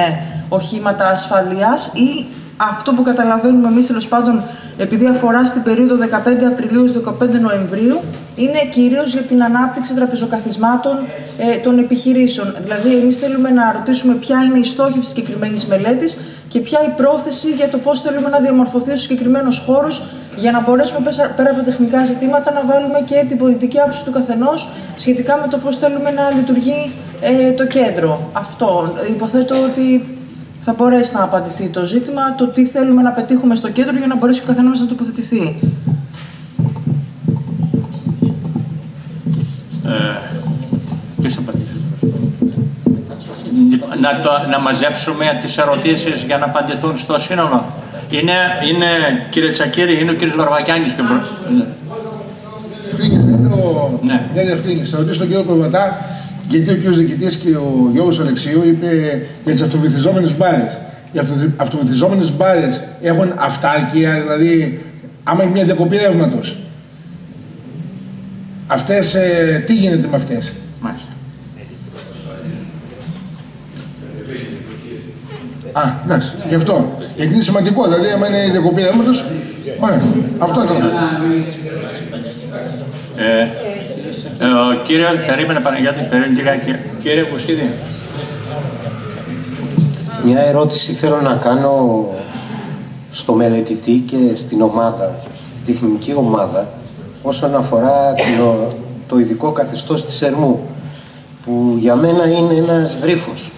οχήματα ασφαλείας ή αυτό που καταλαβαίνουμε εμείς τέλος πάντων επειδή αφορά στην περίοδο 15 Απριλίου 15 Νοεμβρίου είναι κυρίως για την ανάπτυξη τραπεζοκαθισμάτων ε, των επιχειρήσεων. Δηλαδή, εμείς θέλουμε να ρωτήσουμε ποια είναι η στόχη της συγκεκριμένης μελέτης και ποια η πρόθεση για το πώς θέλουμε να διαμορφωθεί ο συγκεκριμένος χώρος για να μπορέσουμε πέρα από τα τεχνικά ζητήματα να βάλουμε και την πολιτική άποψη του καθενός σχετικά με το πώς θέλουμε να λειτουργεί ε, το κέντρο. Αυτό. Υποθέτω ότι θα μπορέσει να απαντηθεί το ζήτημα, το τι θέλουμε να πετύχουμε στο κέντρο για να μπορέσει ο καθένας να τοποθετηθεί. Ποιος θα απαντήσει; Να, το, να μαζέψουμε τις ερωτήσεις για να απαντηθούν στο σύνολο. Είναι, είναι κύριε Τσακύρη, είναι ο κύριος Βαρβακιάνης και μπρο... Ναι. Μια διευκρίνηση. Θα ρωτήσω τον κύριο Προβατά γιατί ο κ. Διοικητής και ο Γιώργο Αλεξίου είπε για τις αυτοβυθιζόμενες μπάρε. Οι αυτοβυθιζόμενες μπάρε έχουν αυτάρκεια, δηλαδή άμα έχει μια διακοπή ρεύματος. Αυτές, ε, τι γίνεται με αυτές; Μάλιστα. Α, εντάξει, γι' αυτό. Γιατί είναι σημαντικό, δηλαδή, άμα είναι η διακοπή ρεύματο. Ωραία, αυτό ήθελα. Ε, ε, ο κύριος, περίμενε Παναγιώτη, περίμενε λιγάκι. Κύριε Βουσκίδη. Μια ερώτηση θέλω να κάνω στο μελετητή και στην ομάδα, την τεχνική ομάδα, όσον αφορά το ειδικό καθεστώς της ΕΡΜΟΥ, που που για μένα είναι ένας γρίφος.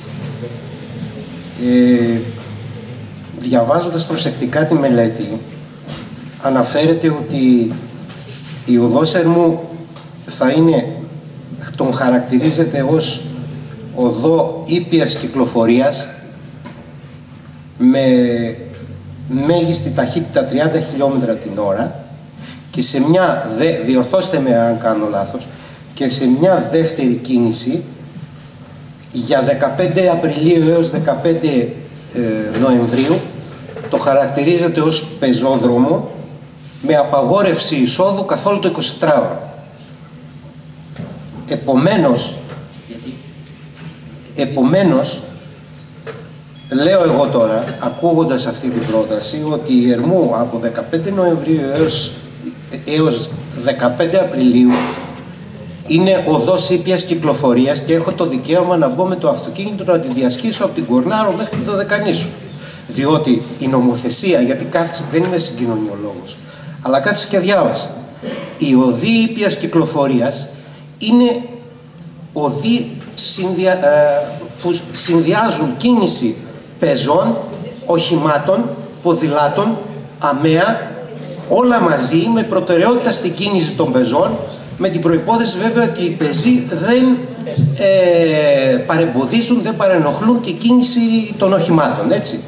Ε, διαβάζοντας προσεκτικά τη μελέτη, αναφέρεται ότι η οδός Ερμού θα είναι, τον χαρακτηρίζεται ως οδό ήπιας κυκλοφορίας με μέγιστη ταχύτητα 30 χιλιόμετρα την ώρα και σε μια, διορθώστε με αν κάνω λάθος, και σε μια δεύτερη κίνηση για 15 Απριλίου έως 15 ε, Νοεμβρίου το χαρακτηρίζεται ως πεζόδρομο με απαγόρευση εισόδου καθόλου το 24ωρο. Επομένως, επομένως, λέω εγώ τώρα, ακούγοντας αυτή την πρόταση, ότι η Ερμού από 15 Νοεμβρίου έως, έως 15 Απριλίου είναι οδός ήπιας κυκλοφορίας και έχω το δικαίωμα να μπω με το αυτοκίνητο να τη διασχίσω από την Κορνάρο μέχρι τη Δωδεκανήσου. Διότι η νομοθεσία, γιατί κάθισε, δεν είμαι συγκοινωνιολόγος, αλλά κάθισε και διάβασα. Οι οδοί ήπιας κυκλοφορίας είναι οδοί συνδια, ε, που συνδυάζουν κίνηση πεζών, οχημάτων, ποδηλάτων, αμαία, όλα μαζί με προτεραιότητα στην κίνηση των πεζών με την προϋπόθεση βέβαια ότι οι πεζοί δεν ε, παρεμποδίζουν, δεν παρενοχλούν τη κίνηση των οχημάτων, έτσι.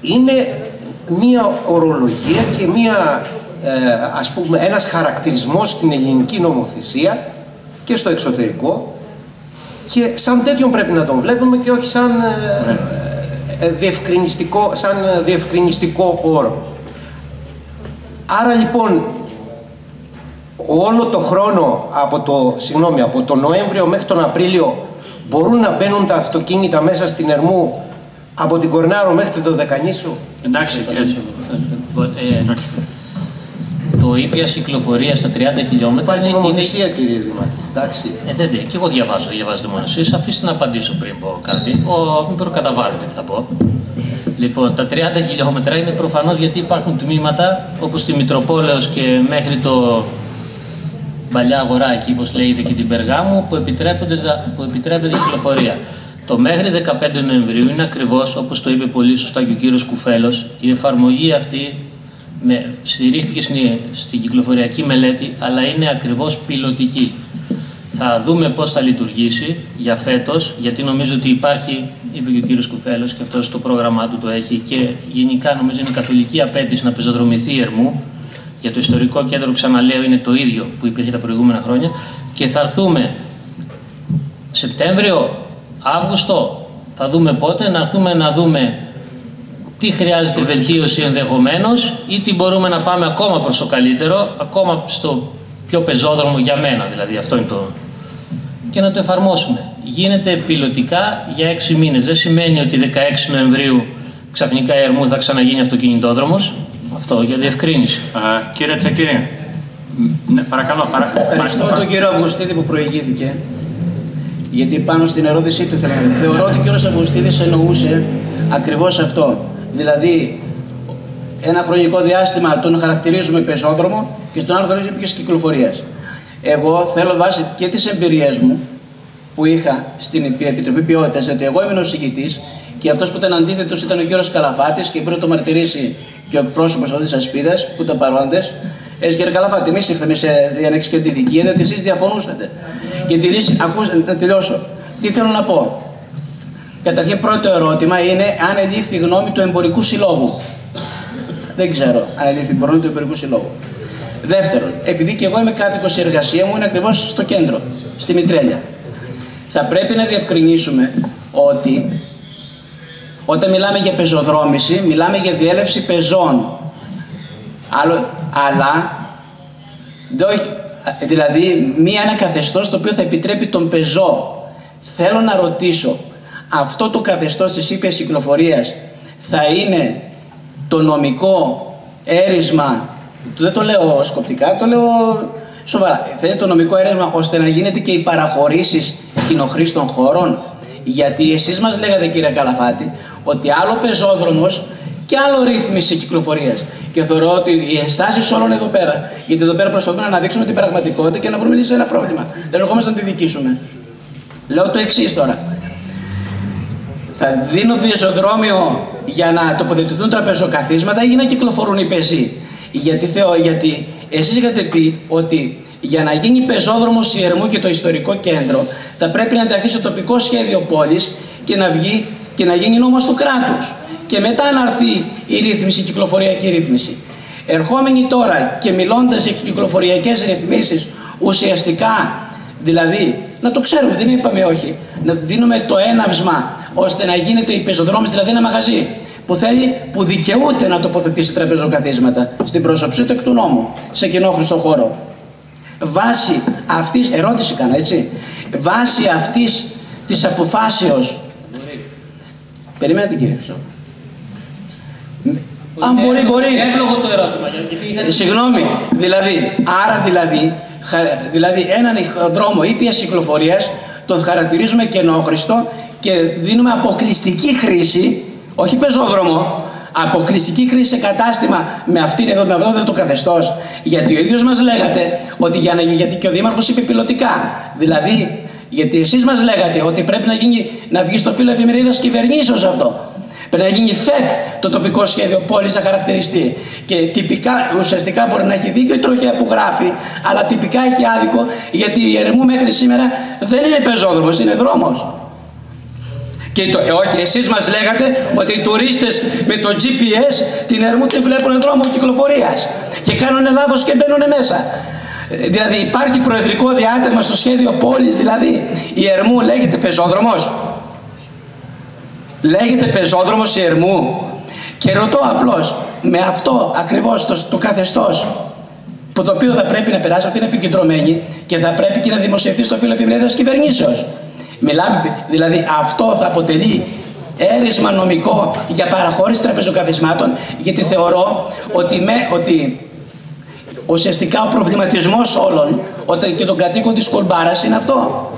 Είναι μία ορολογία και μία, ε, ας πούμε, ένας χαρακτηρισμός στην ελληνική νομοθεσία και στο εξωτερικό και σαν τέτοιον πρέπει να τον βλέπουμε και όχι σαν, ε, ε διευκρινιστικό, σαν διευκρινιστικό όρο. Άρα λοιπόν όλο το χρόνο από το, συγγνώμη, από το Νοέμβριο μέχρι τον Απρίλιο μπορούν να μπαίνουν τα αυτοκίνητα μέσα στην Ερμού από την Κορνάρο μέχρι τη Δωδεκανήσου; Εντάξει, ε, ε, το ήπια κυκλοφορία στα 30 χιλιόμετρα. Υπάρχει νομοθεσία, είναι... κύριε Δημάρχη. Εντάξει. Ε, δεν, και εγώ διαβάζω, διαβάζετε μόνο εσεί. Αφήστε να απαντήσω πριν πω κάτι. Ο, μην προκαταβάλλετε τι θα πω. Λοιπόν, τα 30 χιλιόμετρα είναι προφανώς γιατί υπάρχουν τμήματα όπως τη Μητροπόλεως και μέχρι το παλιά αγορά εκεί, όπως λέγεται και την Περγάμου, που, που επιτρέπεται η κυκλοφορία. Το μέχρι 15 Νοεμβρίου είναι ακριβώς, όπως το είπε πολύ σωστά και ο κύριος Κουφέλος, η εφαρμογή αυτή με, στηρίχθηκε στην, στην κυκλοφοριακή μελέτη, αλλά είναι ακριβώς πιλωτική. Θα δούμε πώς θα λειτουργήσει για φέτος, γιατί νομίζω ότι υπάρχει, είπε και ο κύριος Κουφέλος, και αυτός στο πρόγραμμά του το έχει, και γενικά νομίζω είναι καθολική απέτηση να πεζοδρομηθεί η Ερμού, για το ιστορικό κέντρο, ξαναλέω, είναι το ίδιο που υπήρχε τα προηγούμενα χρόνια. Και θα έρθουμε Σεπτέμβριο, Αύγουστο, θα δούμε πότε, να έρθουμε να δούμε τι χρειάζεται βελτίωση ενδεχομένως ή τι μπορούμε να πάμε ακόμα προς το καλύτερο, ακόμα στο πιο πεζόδρομο για μένα δηλαδή, αυτό είναι το... και να το εφαρμόσουμε. Γίνεται πιλωτικά για έξι μήνες. Δεν σημαίνει ότι 16 Νοεμβρίου ξαφνικά η Ερμού θα ξαναγίνει αυτοκινητόδρομος. Αυτό για διευκρίνηση. Uh, κύριε Τσακυρία, ναι, παρακαλώ. Παρα... Ευχαριστώ τον κύριο Αυγουστίδη που προηγήθηκε. Γιατί πάνω στην ερώτησή του θέλω να Θεωρώ ότι ο κύριος Αυγουστίδης εννοούσε ακριβώς αυτό. Δηλαδή, ένα χρονικό διάστημα τον χαρακτηρίζουμε πεζόδρομο και τον άλλο χαρακτηρίζουμε και κυκλοφορίας. Εγώ θέλω βάσει και τις εμπειρίες μου που είχα στην Επιτροπή Ποιότητας, γιατί εγώ ήμουν ο και αυτός που ήταν αντίθετος ήταν ο κύριος Καλαφάτης και πρέπει να το μαρτυρήσει και ο εκπρόσωπος τη Ασπίδας που ήταν παρόντες. Έτσι κύριε Καλαφάτη, εμεί ήρθαμε σε διανέξη και τη δική, διότι εσείς διαφωνούσατε. Και τη λύση, ακούστε, να τελειώσω. Τι θέλω να πω; Καταρχήν, πρώτο ερώτημα είναι αν ελήφθη γνώμη του εμπορικού συλλόγου. Δεν ξέρω αν ελήφθη γνώμη του εμπορικού συλλόγου. Δεύτερον, επειδή και εγώ είμαι κάτοικος, η εργασίας μου είναι ακριβώς στο κέντρο, στη Μητρέλια. Θα πρέπει να διευκρινίσουμε ότι όταν μιλάμε για πεζοδρόμηση, μιλάμε για διέλευση πεζών. Άλλο, αλλά, δηλαδή, μία ένα καθεστώς το οποίο θα επιτρέπει τον πεζό. Θέλω να ρωτήσω, αυτό το καθεστώς της ήπιας κυκλοφορίας θα είναι το νομικό έρισμα, δεν το λέω σκοπτικά, το λέω σοβαρά, θα είναι το νομικό έρισμα ώστε να γίνεται και οι παραχωρήσεις κοινοχρήστων χώρων. Γιατί εσείς μας λέγατε κύριε Καλαφάτη ότι άλλο πεζόδρομος και άλλο ρύθμιση κυκλοφορίας. Και θεωρώ ότι οι ενστάσεις όλων εδώ πέρα, γιατί εδώ πέρα προσπαθούμε να αναδείξουμε την πραγματικότητα και να βρούμε λύση σε ένα πρόβλημα. Δεν ερχόμαστε να τη δικήσουμε. Λέω το εξής τώρα. Θα δίνω πεζοδρόμιο για να τοποθετηθούν τραπεζοκαθίσματα ή να κυκλοφορούν οι πεζοί. Γιατί, θεω, γιατί εσείς είχατε πει ότι για να γίνει πεζόδρομος Ιερμού και το ιστορικό κέντρο θα πρέπει να ενταχθεί στο τοπικό σχέδιο πόλης και να βγει και να γίνει νόμος του κράτους. Και μετά να έρθει η ρύθμιση, η κυκλοφοριακή ρύθμιση. Ερχόμενοι τώρα και μιλώντας για κυκλοφοριακές ρυθμίσεις, ουσιαστικά, δηλαδή, να το ξέρουμε, δεν είπαμε όχι, να δίνουμε το έναυσμα ώστε να γίνεται η πεζοδρόμηση, δηλαδή ένα μαγαζί που θέλει, που δικαιούται να τοποθετήσει τραπεζοκαθίσματα στην πρόσωψη του εκ του νόμου, σε κοινόχρηστο χώρο. Βάσει αυτής, ερώτηση κάνω έτσι, βάσει αυτής της αποφάσεως, περιμένετε κύριε Χρυσό. Αν μπορεί, μπορεί. Εύλογο το ερώτημα. Γιατί Ε, Συγγνώμη, δηλαδή, άρα δηλαδή, χα- δηλαδή έναν δρόμο ήπιας κυκλοφορίας τον χαρακτηρίζουμε κενόχρηστο και δίνουμε αποκλειστική χρήση, όχι πεζόδρομο, αποκλειστική χρήση σε κατάστημα με αυτήν εδώ, με αυτό το καθεστώς. Γιατί ο ίδιος μας λέγατε ότι για να, γιατί και ο Δήμαρχος είπε πιλωτικά. Δηλαδή, γιατί εσείς μας λέγατε ότι πρέπει να, γίνει, να βγει στο φύλλο εφημερίδας κυβερνήσεως αυτό. Πρέπει να γίνει ΦΕΚ το τοπικό σχέδιο πόλης να χαρακτηριστεί. Και τυπικά, ουσιαστικά μπορεί να έχει δίκιο η τροχέα που γράφει, αλλά τυπικά έχει άδικο γιατί η Ερμού μέχρι σήμερα δεν είναι πεζόδρομος, είναι δρόμος. Και το, ε, όχι, εσείς μας λέγατε ότι οι τουρίστες με το GPS την Ερμού τη βλέπουν δρόμο κυκλοφορίας και κάνουν λάθος και μπαίνουν μέσα. Ε, Δηλαδή υπάρχει προεδρικό διάταγμα στο σχέδιο πόλης, δηλαδή η Ερμού λέγεται πεζόδρομος. Λέγεται πεζόδρομος η Ερμού. Και ρωτώ απλώς, με αυτό ακριβώς το, το καθεστώς που το οποίο θα πρέπει να περάσει από την επικεντρωμένη και θα πρέπει και να δημοσιευθεί στο φύλλο εφημερίδας κυβερνήσεως. Μιλάμε, δηλαδή αυτό θα αποτελεί έρισμα νομικό για παραχώρηση τραπεζοκαθισμάτων γιατί θεωρώ ότι, με, ότι ουσιαστικά ο προβληματισμός όλων ότι και των κατοίκων της Κολμπάρας είναι αυτό.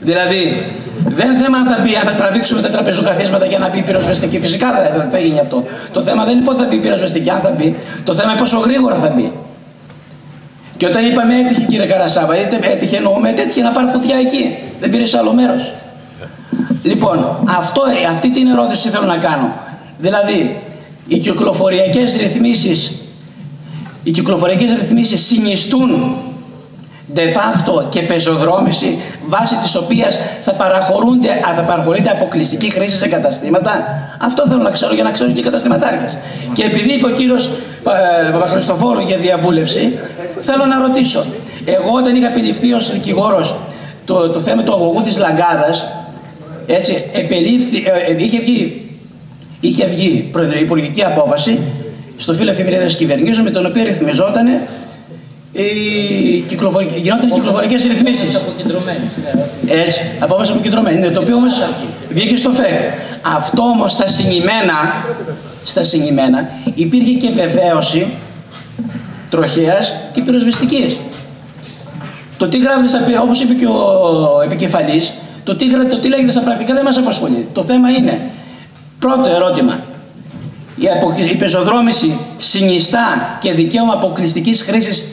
Δηλαδή, δεν είναι θέμα αν θα μπει, αν θα τραβήξουμε τα τραπεζοκαθίσματα για να μπει η πυροσβεστική. Φυσικά θα, θα γίνει αυτό. Το θέμα δεν είναι πότε θα μπει η πυροσβεστική, αν θα μπει. Το θέμα είναι πόσο γρήγορα θα μπει. Και όταν είπαμε έτυχε κύριε Καρασάβα, είτε έτυχε εννοούμε ότι έτυχε να πάρει φωτιά εκεί. Δεν πήρες σε άλλο μέρος. Λοιπόν, αυτό, αυτή την ερώτηση θέλω να κάνω. Δηλαδή, οι κυκλοφοριακές ρυθμίσεις οι κυκλοφοριακές ρυθμίσεις συνιστούν de facto και πεζοδρόμηση βάσει της οποίας θα, παραχωρούνται, α, θα παραχωρείται αποκλειστική χρήση σε καταστήματα. Αυτό θέλω να ξέρω για να ξέρουν και οι καταστηματάρχες. Και επειδή είπε ο κύριος ε, Παπαχριστοφόρου για διαβούλευση, θέλω να ρωτήσω. Εγώ όταν είχα επιληφθεί ως δικηγόρος το, το θέμα του αγωγού της Λαγκάδας, έτσι, επελήφθη, ε, ε, είχε βγει είχε βγει προεδρική απόφαση στο φύλλο εφημερίδας κυβερνήσεων με τον οποίο ρυθμιζόταν οι κυκλοφορικ... γινόταν οι κυκλοφορικές ρυθμίσεις. Έτσι, απόφαση αποκεντρωμένη. Ναι, το οποίο όμως βγήκε στο ΦΕΚ. Αυτό όμως στα συγκεκριμένα, στα συγκεκριμένα υπήρχε και βεβαίωση τροχέα και πυροσβεστικής. Το τι γράφεται στα όπως είπε και ο επικεφαλής, το τι, γρα- το τι λέγεται στα πρακτικά δεν μας απασχολεί. Το θέμα είναι, πρώτο ερώτημα, η, απο, η πεζοδρόμηση συνιστά και δικαίωμα αποκλειστικής χρήσης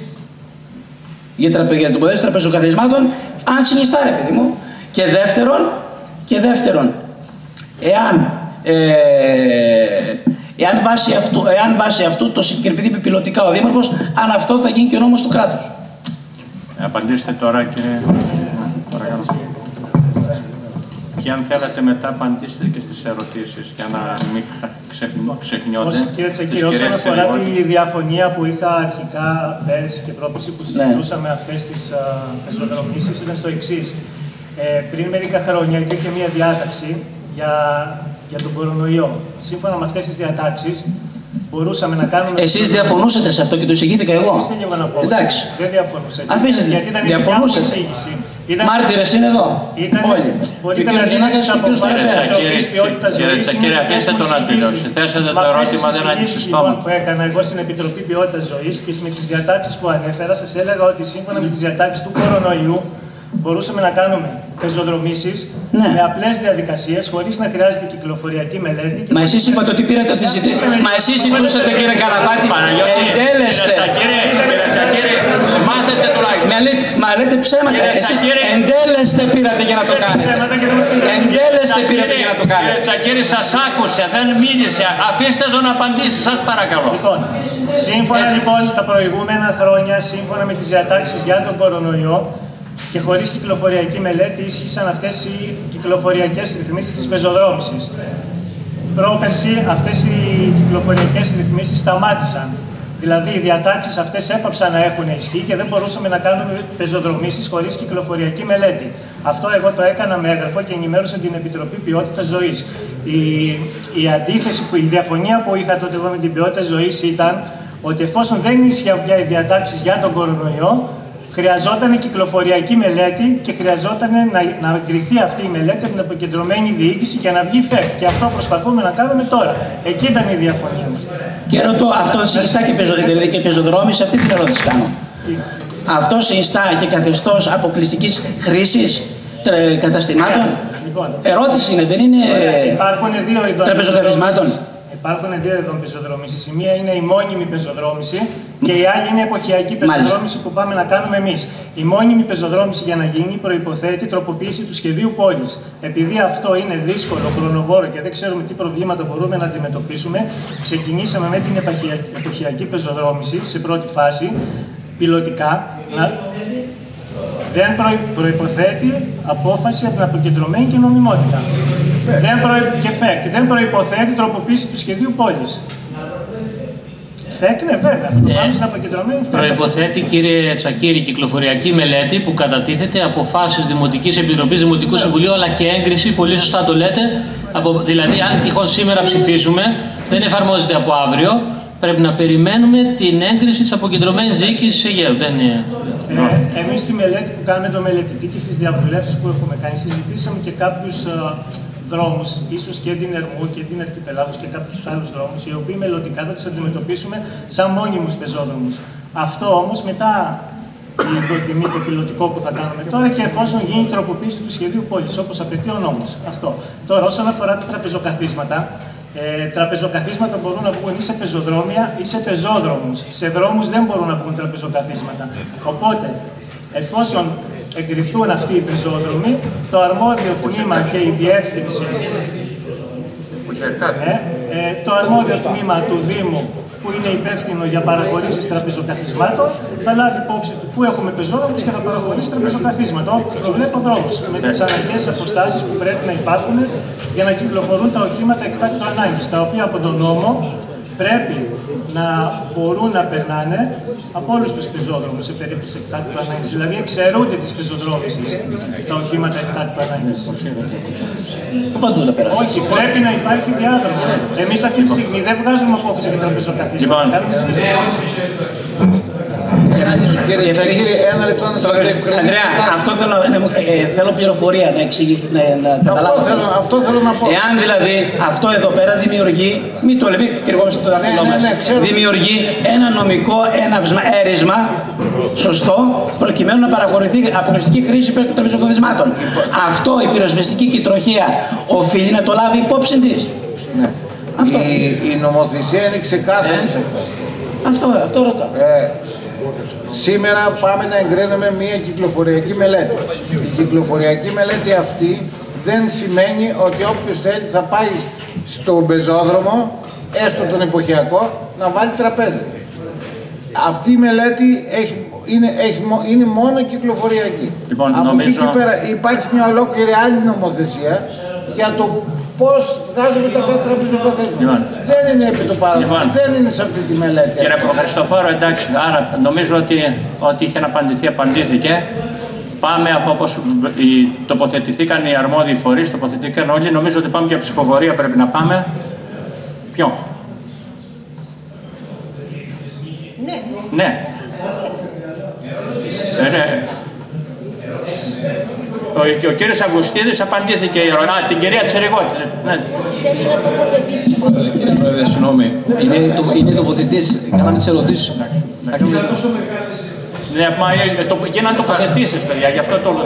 για, τραπε, για το ποδέσιο τραπεζοκαθισμάτων, αν συνιστά ρε παιδί μου. Και δεύτερον, και δεύτερον, εάν, ε, εάν, βάσει αυτού, εάν βάσει αυτού το συγκεκριμένο είπε πιλωτικά ο Δήμαρχος, αν αυτό θα γίνει και ο νόμος του κράτους. Απαντήστε τώρα κύριε. Παρακαλώ. Και αν θέλετε μετά απαντήστε και στις ερωτήσεις για να μην ξεχνιώ- ξεχνιόνται. Όσο, κύριε Τσακύρη, τις όσον κυρίες αφορά Τσεριγότη. τη διαφωνία που είχα αρχικά πέρυσι και πρόπερσι Ναι. που συζητούσαμε αυτές τις α, πεζοδρομήσεις είναι στο εξής. Ε, πριν μερικά χρόνια υπήρχε μια διάταξη για, για τον κορονοϊό. Σύμφωνα με αυτές τις διατάξεις μπορούσαμε να κάνουμε... Εσείς διαφωνούσατε σε αυτό και το εισηγήθηκα εγώ. Αφήστε λίγο να πω. Εντάξει. Δεν διαφωνούσα. Αφήστε, Γιατί ήταν η δικιά μου διαφωνούσατε. εισήγηση. Ήταν- Μάρτυρες είναι εδώ. Ήταν, Όλοι. Μπορείτε Και ο να κύριος δίνετε Γιαννάκης τις και ο κύριος αποφάσεις Ταρασέλας. της Επιτροπής Ποιότητας Κύριε Ζωής. Τσακύρη, είναι αφήστε δικές το μου να τελειώσει. εισηγήσεις. Θέσατε το Με αυτές ερώτημα, τις δεν άνοιξε εισηγήσεις, στόμα. λοιπόν, που έκανα εγώ στην Επιτροπή Ποιότητας Ζωής και με τις διατάξεις που ανέφερα, σας έλεγα ότι σύμφωνα με τις διατάξεις του κορονοϊού μπορούσαμε να κάνουμε πεζοδρομήσεις Ναι. με απλές διαδικασίες χωρίς να χρειάζεται κυκλοφοριακή μελέτη. και Μα εσείς είπατε ότι πήρατε ότι ζητήσατε. Μα εσείς ζητούσατε κύριε Καλαφάτη. Παναγιώτη, Εντέλεστε. κύριε Τσακύρη, κύριε Τσακύρη, μάθετε τουλάχιστον. Με αλή- Μα λέτε ψέματα. Κύριε Εσείς Τσακύρη- εντέλεστε πήρατε για να το κάνετε. Εντέλεστε πήρατε για να το κάνετε. Κύριε Τσακύρη, σας άκουσε, δεν μίλησε. Αφήστε τον να απαντήσει, σας παρακαλώ. Λοιπόν, σύμφωνα λοιπόν τα προηγούμενα χρόνια, σύμφωνα με τις διατάξεις για τον κορονοϊό και χωρίς κυκλοφοριακή μελέτη, ίσχυσαν αυτές οι κυκλοφοριακές ρυθμίσεις της πεζοδρόμησης. Πρόπερση αυτές οι κυκλοφοριακές ρυθμίσεις σταμάτησαν. Δηλαδή οι διατάξεις αυτές έπαψαν να έχουν ισχύ και δεν μπορούσαμε να κάνουμε πεζοδρομήσεις χωρίς κυκλοφοριακή μελέτη. Αυτό εγώ το έκανα με έγγραφο και ενημέρωσα την Επιτροπή Ποιότητας Ζωής. Η, η αντίθεση, που, η διαφωνία που είχα τότε εγώ με την ποιότητα ζωής ήταν ότι εφόσον δεν ίσχυαν πια οι διατάξεις για τον κορονοϊό, χρειαζόταν κυκλοφοριακή μελέτη και χρειαζόταν να, να εγκριθεί αυτή η μελέτη από την αποκεντρωμένη διοίκηση και να βγει ΦΕΚ. Και αυτό προσπαθούμε να κάνουμε τώρα. Εκεί ήταν η διαφωνία μας. Και ρωτώ, αυτό συνιστά και, πεζο, δηλαδή και πεζοδρόμηση, αυτή την ερώτηση κάνω. Αυτό συνιστά και καθεστώς αποκλειστικής χρήσης καταστημάτων; Λοιπόν, Ερώτηση είναι, δεν είναι Ωραία, υπάρχουν δύο ειδών τραπεζοκαθισμάτων. Πεζοδρόμησης. Υπάρχουν δύο ειδών πεζοδρόμησης. Η μία είναι η μόνιμη πεζοδρόμηση και η άλλη είναι η εποχιακή πεζοδρόμηση που πάμε να κάνουμε εμείς. Η μόνιμη πεζοδρόμηση για να γίνει προποθέτει τροποποίηση του σχεδίου πόλης. Επειδή αυτό είναι δύσκολο, χρονοβόρο και δεν ξέρουμε τι προβλήματα μπορούμε να αντιμετωπίσουμε, ξεκινήσαμε με την εποχιακή- εποχιακή πεζοδρόμηση σε πρώτη φάση, πιλωτικά, να, δεν προϋ- προϋποθέτει απόφαση από την αποκεντρωμένη και νομιμότητα. Δεν προϋ... Και ΦΕΚ. Δεν προϋποθέτει τροποποίηση του σχεδίου πόλης. ΦΕΚ, ναι, βέβαια. Θα το πάμε στην αποκεντρωμένη ΦΕΚ. Προϋποθέτει, κύριε Τσακύρη, κυκλοφοριακή μελέτη που κατατίθεται αποφάσεις Δημοτικής Επιτροπής, Δημοτικού Συμβουλίου, αλλά και έγκριση, πολύ σωστά το λέτε. Από, δηλαδή, αν τυχόν σήμερα ψηφίσουμε, δεν εφαρμόζεται από αύριο, πρέπει να περιμένουμε την έγκριση της αποκεντρωμένης διοίκησης Αιγαίου. Δεν είναι... Ε, Εμείς στη μελέτη που κάνουμε το μελετητή και στις διαβουλεύσεις που έχουμε κάνει, συζητήσαμε και κάποιους δρόμους, ίσω και την Ερμού και την Αρχιπελάγου και κάποιους άλλους δρόμους, οι οποίοι μελλοντικά θα τους αντιμετωπίσουμε σαν μόνιμους πεζόδρομους. Αυτό όμως μετά η δοκιμή, το πιλωτικό που θα κάνουμε τώρα και εφόσον γίνει η τροποποίηση του σχεδίου πόλης, όπως απαιτεί ο νόμος. Αυτό. Τώρα, όσον αφορά τα τραπεζοκαθίσματα, ε, τραπεζοκαθίσματα μπορούν να βγουν ή σε πεζοδρόμια ή σε πεζόδρομους. Σε δρόμους δεν μπορούν να βγουν τραπεζοκαθίσματα. Οπότε, εφόσον εγκριθούν αυτοί οι πεζόδρομοι, το αρμόδιο τμήμα και η διεύθυνση ναι, ε, το αρμόδιο τμήμα του Δήμου που είναι υπεύθυνο για παραχωρήσεις τραπεζοκαθισμάτων θα λάβει υπόψη του που έχουμε πεζόδρομους και θα παραχωρήσει τραπεζοκαθίσματα. Όπου προβλέπει ο δρόμος με τις αναγκαίες αποστάσεις που πρέπει να υπάρχουν για να κυκλοφορούν τα οχήματα εκτάκτου ανάγκης, τα οποία από τον νόμο πρέπει να μπορούν να περνάνε από όλους τους πεζόδρομους σε περίπτωση εκτάκτου ανάγκης. Δηλαδή εξαιρούνται τις πεζοδρόμησεις τα οχήματα εκτάκτου ανάγκης. Παντού να περάσει. Όχι, πρέπει να υπάρχει διάδρομος. Εμείς αυτή τη στιγμή δεν βγάζουμε απόφαση για τραπεζοκαθίσματα. Λοιπόν. Αντρέα, αυτό θέλω, ε, ε, θέλω πληροφορία να εξηγηθεί, να, να καταλάβω. Αυτό θέλω, αυτό θέλω να πω. Εάν δηλαδή αυτό εδώ πέρα δημιουργεί, μην το λέμε και εγώ στο δάχτυλό ναι, μας, ναι, ξέρω. δημιουργεί ένα νομικό έναυσμα, έρισμα, σωστό, προκειμένου να παραχωρηθεί αποκλειστική χρήση τραπεζοκοδισμάτων. Αυτό η πυροσβεστική και η τροχία οφείλει να το λάβει υπόψη της. Ναι. Αυτό. Η, η νομοθεσία είναι ξεκάθαρη σε αυτό. Αυτό, αυτό ρωτώ. Ε, σήμερα πάμε να εγκρίνουμε μια κυκλοφοριακή μελέτη. Η κυκλοφοριακή μελέτη αυτή δεν σημαίνει ότι όποιος θέλει θα πάει στον πεζόδρομο, έστω τον εποχιακό, να βάλει τραπέζι. Αυτή η μελέτη έχει, είναι, έχει, μο- είναι μόνο κυκλοφοριακή. Λοιπόν, Από εκεί νομίζω- και πέρα υπάρχει μια ολόκληρη άλλη νομοθεσία για το πώς βγάζουμε τα τραπεζοκαθέσματα. Λοιπόν. Δεν είναι επί το παράδειγμα, Λοιπόν. δεν είναι σε αυτή τη μελέτη. Κύριε Χριστοφόρο, εντάξει, άρα νομίζω ότι ό,τι είχε να απαντηθεί, απαντήθηκε. Πάμε από όπως οι- τοποθετηθήκαν οι αρμόδιοι φορείς, τοποθετηθήκαν όλοι. Νομίζω ότι πάμε για ψηφοφορία, πρέπει να πάμε. Ποιο; Ναι. Ναι. Ε, ναι. Ο, και ο κύριος Αυγουστίδης απαντήθηκε η ερώτηση. Α, την κυρία Τσεριγότη. Ναι. Θέλει να τοποθετήσει. Κύριε Πρόεδρε, συγγνώμη. Είναι, το, είναι τοποθετής. Κάναμε τις ερωτήσεις. Ναι, μα ε, το, γίνανε τοποθετήσεις, παιδιά, γι' αυτό το λέω.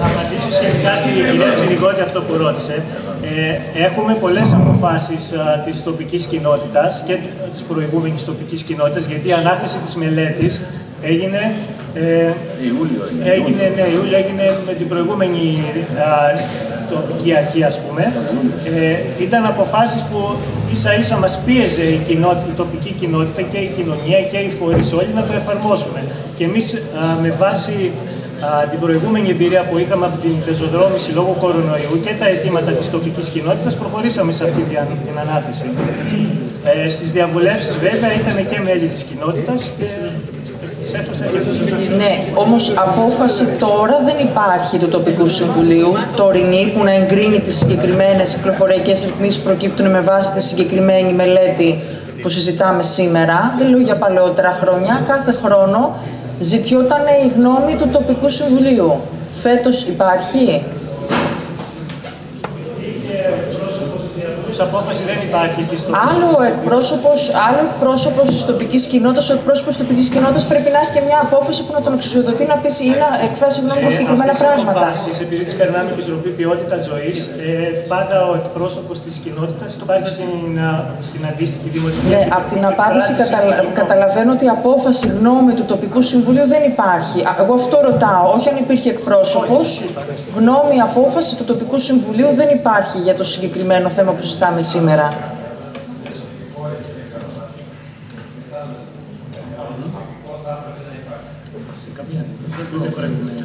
Να απαντήσω σχετικά στην κυρία Τσιριγότη αυτό που ρώτησε. Ε, έχουμε πολλές αποφάσεις α, της τοπικής κοινότητας και της προηγούμενης τοπικής κοινότητας γιατί η ανάθεση της μελέτης έγινε Ε, Ιούλιο είναι. Έγινε, ναι, Ιούλιο έγινε με την προηγούμενη α, τοπική αρχή, ας πούμε. Ε, ήταν αποφάσεις που ίσα ίσα μας πίεζε η, κοινότητα, η τοπική κοινότητα και η κοινωνία και οι φορείς όλοι να το εφαρμόσουμε. Και εμείς α, με βάση α, την προηγούμενη εμπειρία που είχαμε από την πεζοδρόμηση λόγω κορονοϊού και τα αιτήματα της τοπικής κοινότητας προχωρήσαμε σε αυτή την, την ανάθεση. Ε, στις διαβουλεύσεις βέβαια ήταν και μέλη της κοινότητας και εξέφρασα και αυτό το Ναι, όμως απόφαση τώρα δεν υπάρχει του τοπικού συμβουλίου, τωρινή, που να εγκρίνει τις συγκεκριμένες κυκλοφοριακές ρυθμίσεις προκύπτουν με βάση τη συγκεκριμένη μελέτη που συζητάμε σήμερα. Δεν λέω για παλαιότερα χρόνια. Κάθε χρόνο ζητιόταν η γνώμη του τοπικού συμβουλίου. Φέτος υπάρχει; Τους απόφαση δεν υπάρχει εκεί στο Άλλο εκπρόσωπος άλλο εκπρόσωπος της τοπικής κοινότητας, ο εκπρόσωπος της τοπικής κοινότητας πρέπει να έχει και μια απόφαση που να τον εξουσιοδοτεί να πει ή να εκφράσει γνώμη για συγκεκριμένα πράγματα. Αυτές οι επειδή τις περνάμε Επιτροπή Ποιότητα Ζωής, ε, πάντα ο εκπρόσωπος της κοινότητας υπάρχει στην, α, στην αντίστοιχη δημοτική. Ναι, από την απάντηση καταλα... καταλαβαίνω ότι η απόφαση γνώμη του τοπικού συμβουλίου δεν υπάρχει. Α, Εγώ αυτό ρωτάω, όχι αν υπήρχε εκπρόσωπος. Γνώμη, απόφαση του τοπικού συμβουλίου δεν υπάρχει για το συγκεκριμένο θέμα που συζητάμε σήμερα.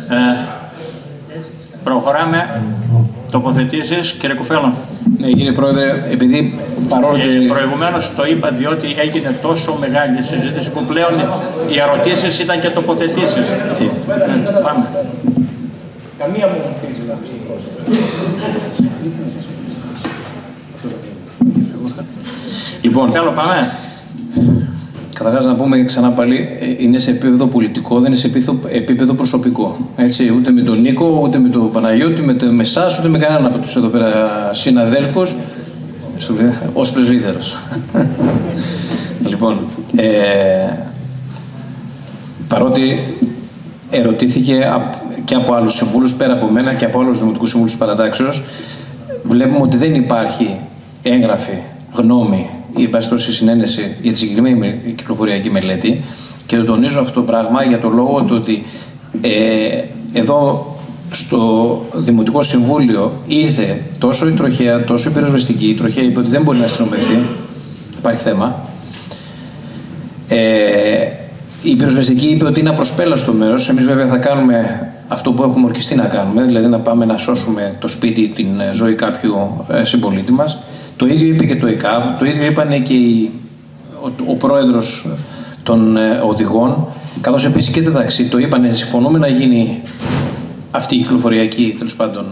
Ε, προχωράμε. Τοποθετήσεις, κύριε Κουφέλο. Ναι, κύριε Πρόεδρε, επειδή παρόλο Ε, προηγουμένως το είπα διότι έγινε τόσο μεγάλη συζήτηση που πλέον οι ερωτήσεις ήταν και τοποθετήσεις. Ε, πάμε. Καμία μου δεν να πει πρόσωπο. Λοιπόν, Θέλω, πάμε. Καταρχάς να πούμε ξανά πάλι, ε, είναι σε επίπεδο πολιτικό, δεν είναι σε επίπεδο, επίπεδο προσωπικό. Έτσι, ούτε με τον Νίκο, ούτε με τον Παναγιώτη, με, το- με εσάς, ούτε με κανέναν από τους εδώ πέρα συναδέλφους, ως πρεσβύτερος. λοιπόν, ε, παρότι ερωτήθηκε απ- και από άλλους συμβούλους, πέρα από μένα και από άλλους δημοτικούς συμβούλους της παρατάξεως, βλέπουμε ότι δεν υπάρχει έγγραφη γνώμη ή εν πάση περιπτώσει, συνένεση για τη συγκεκριμένη με- κυκλοφοριακή μελέτη και το τονίζω αυτό το πράγμα για το λόγο του ότι ε, εδώ στο Δημοτικό Συμβούλιο ήρθε τόσο η τροχέα, τόσο η πυροσβεστική. Η τροχέα είπε ότι δεν μπορεί να συνομεθεί. Υπάρχει θέμα. Ε, η πυροσβεστική είπε ότι είναι απροσπέλαστο μέρος. Εμείς βέβαια θα κάνουμε αυτό που έχουμε ορκιστεί να κάνουμε, δηλαδή να πάμε να σώσουμε το σπίτι, την ε, ζωή κάποιου ε, συμπολίτη μας. Το ίδιο είπε και το ΕΚΑΒ, το ίδιο είπαν και οι, ο, ο πρόεδρος των ε, οδηγών, καθώς επίσης και τα ταξί. Το είπαν, συμφωνούμε να γίνει αυτή η κυκλοφοριακή τέλος πάντων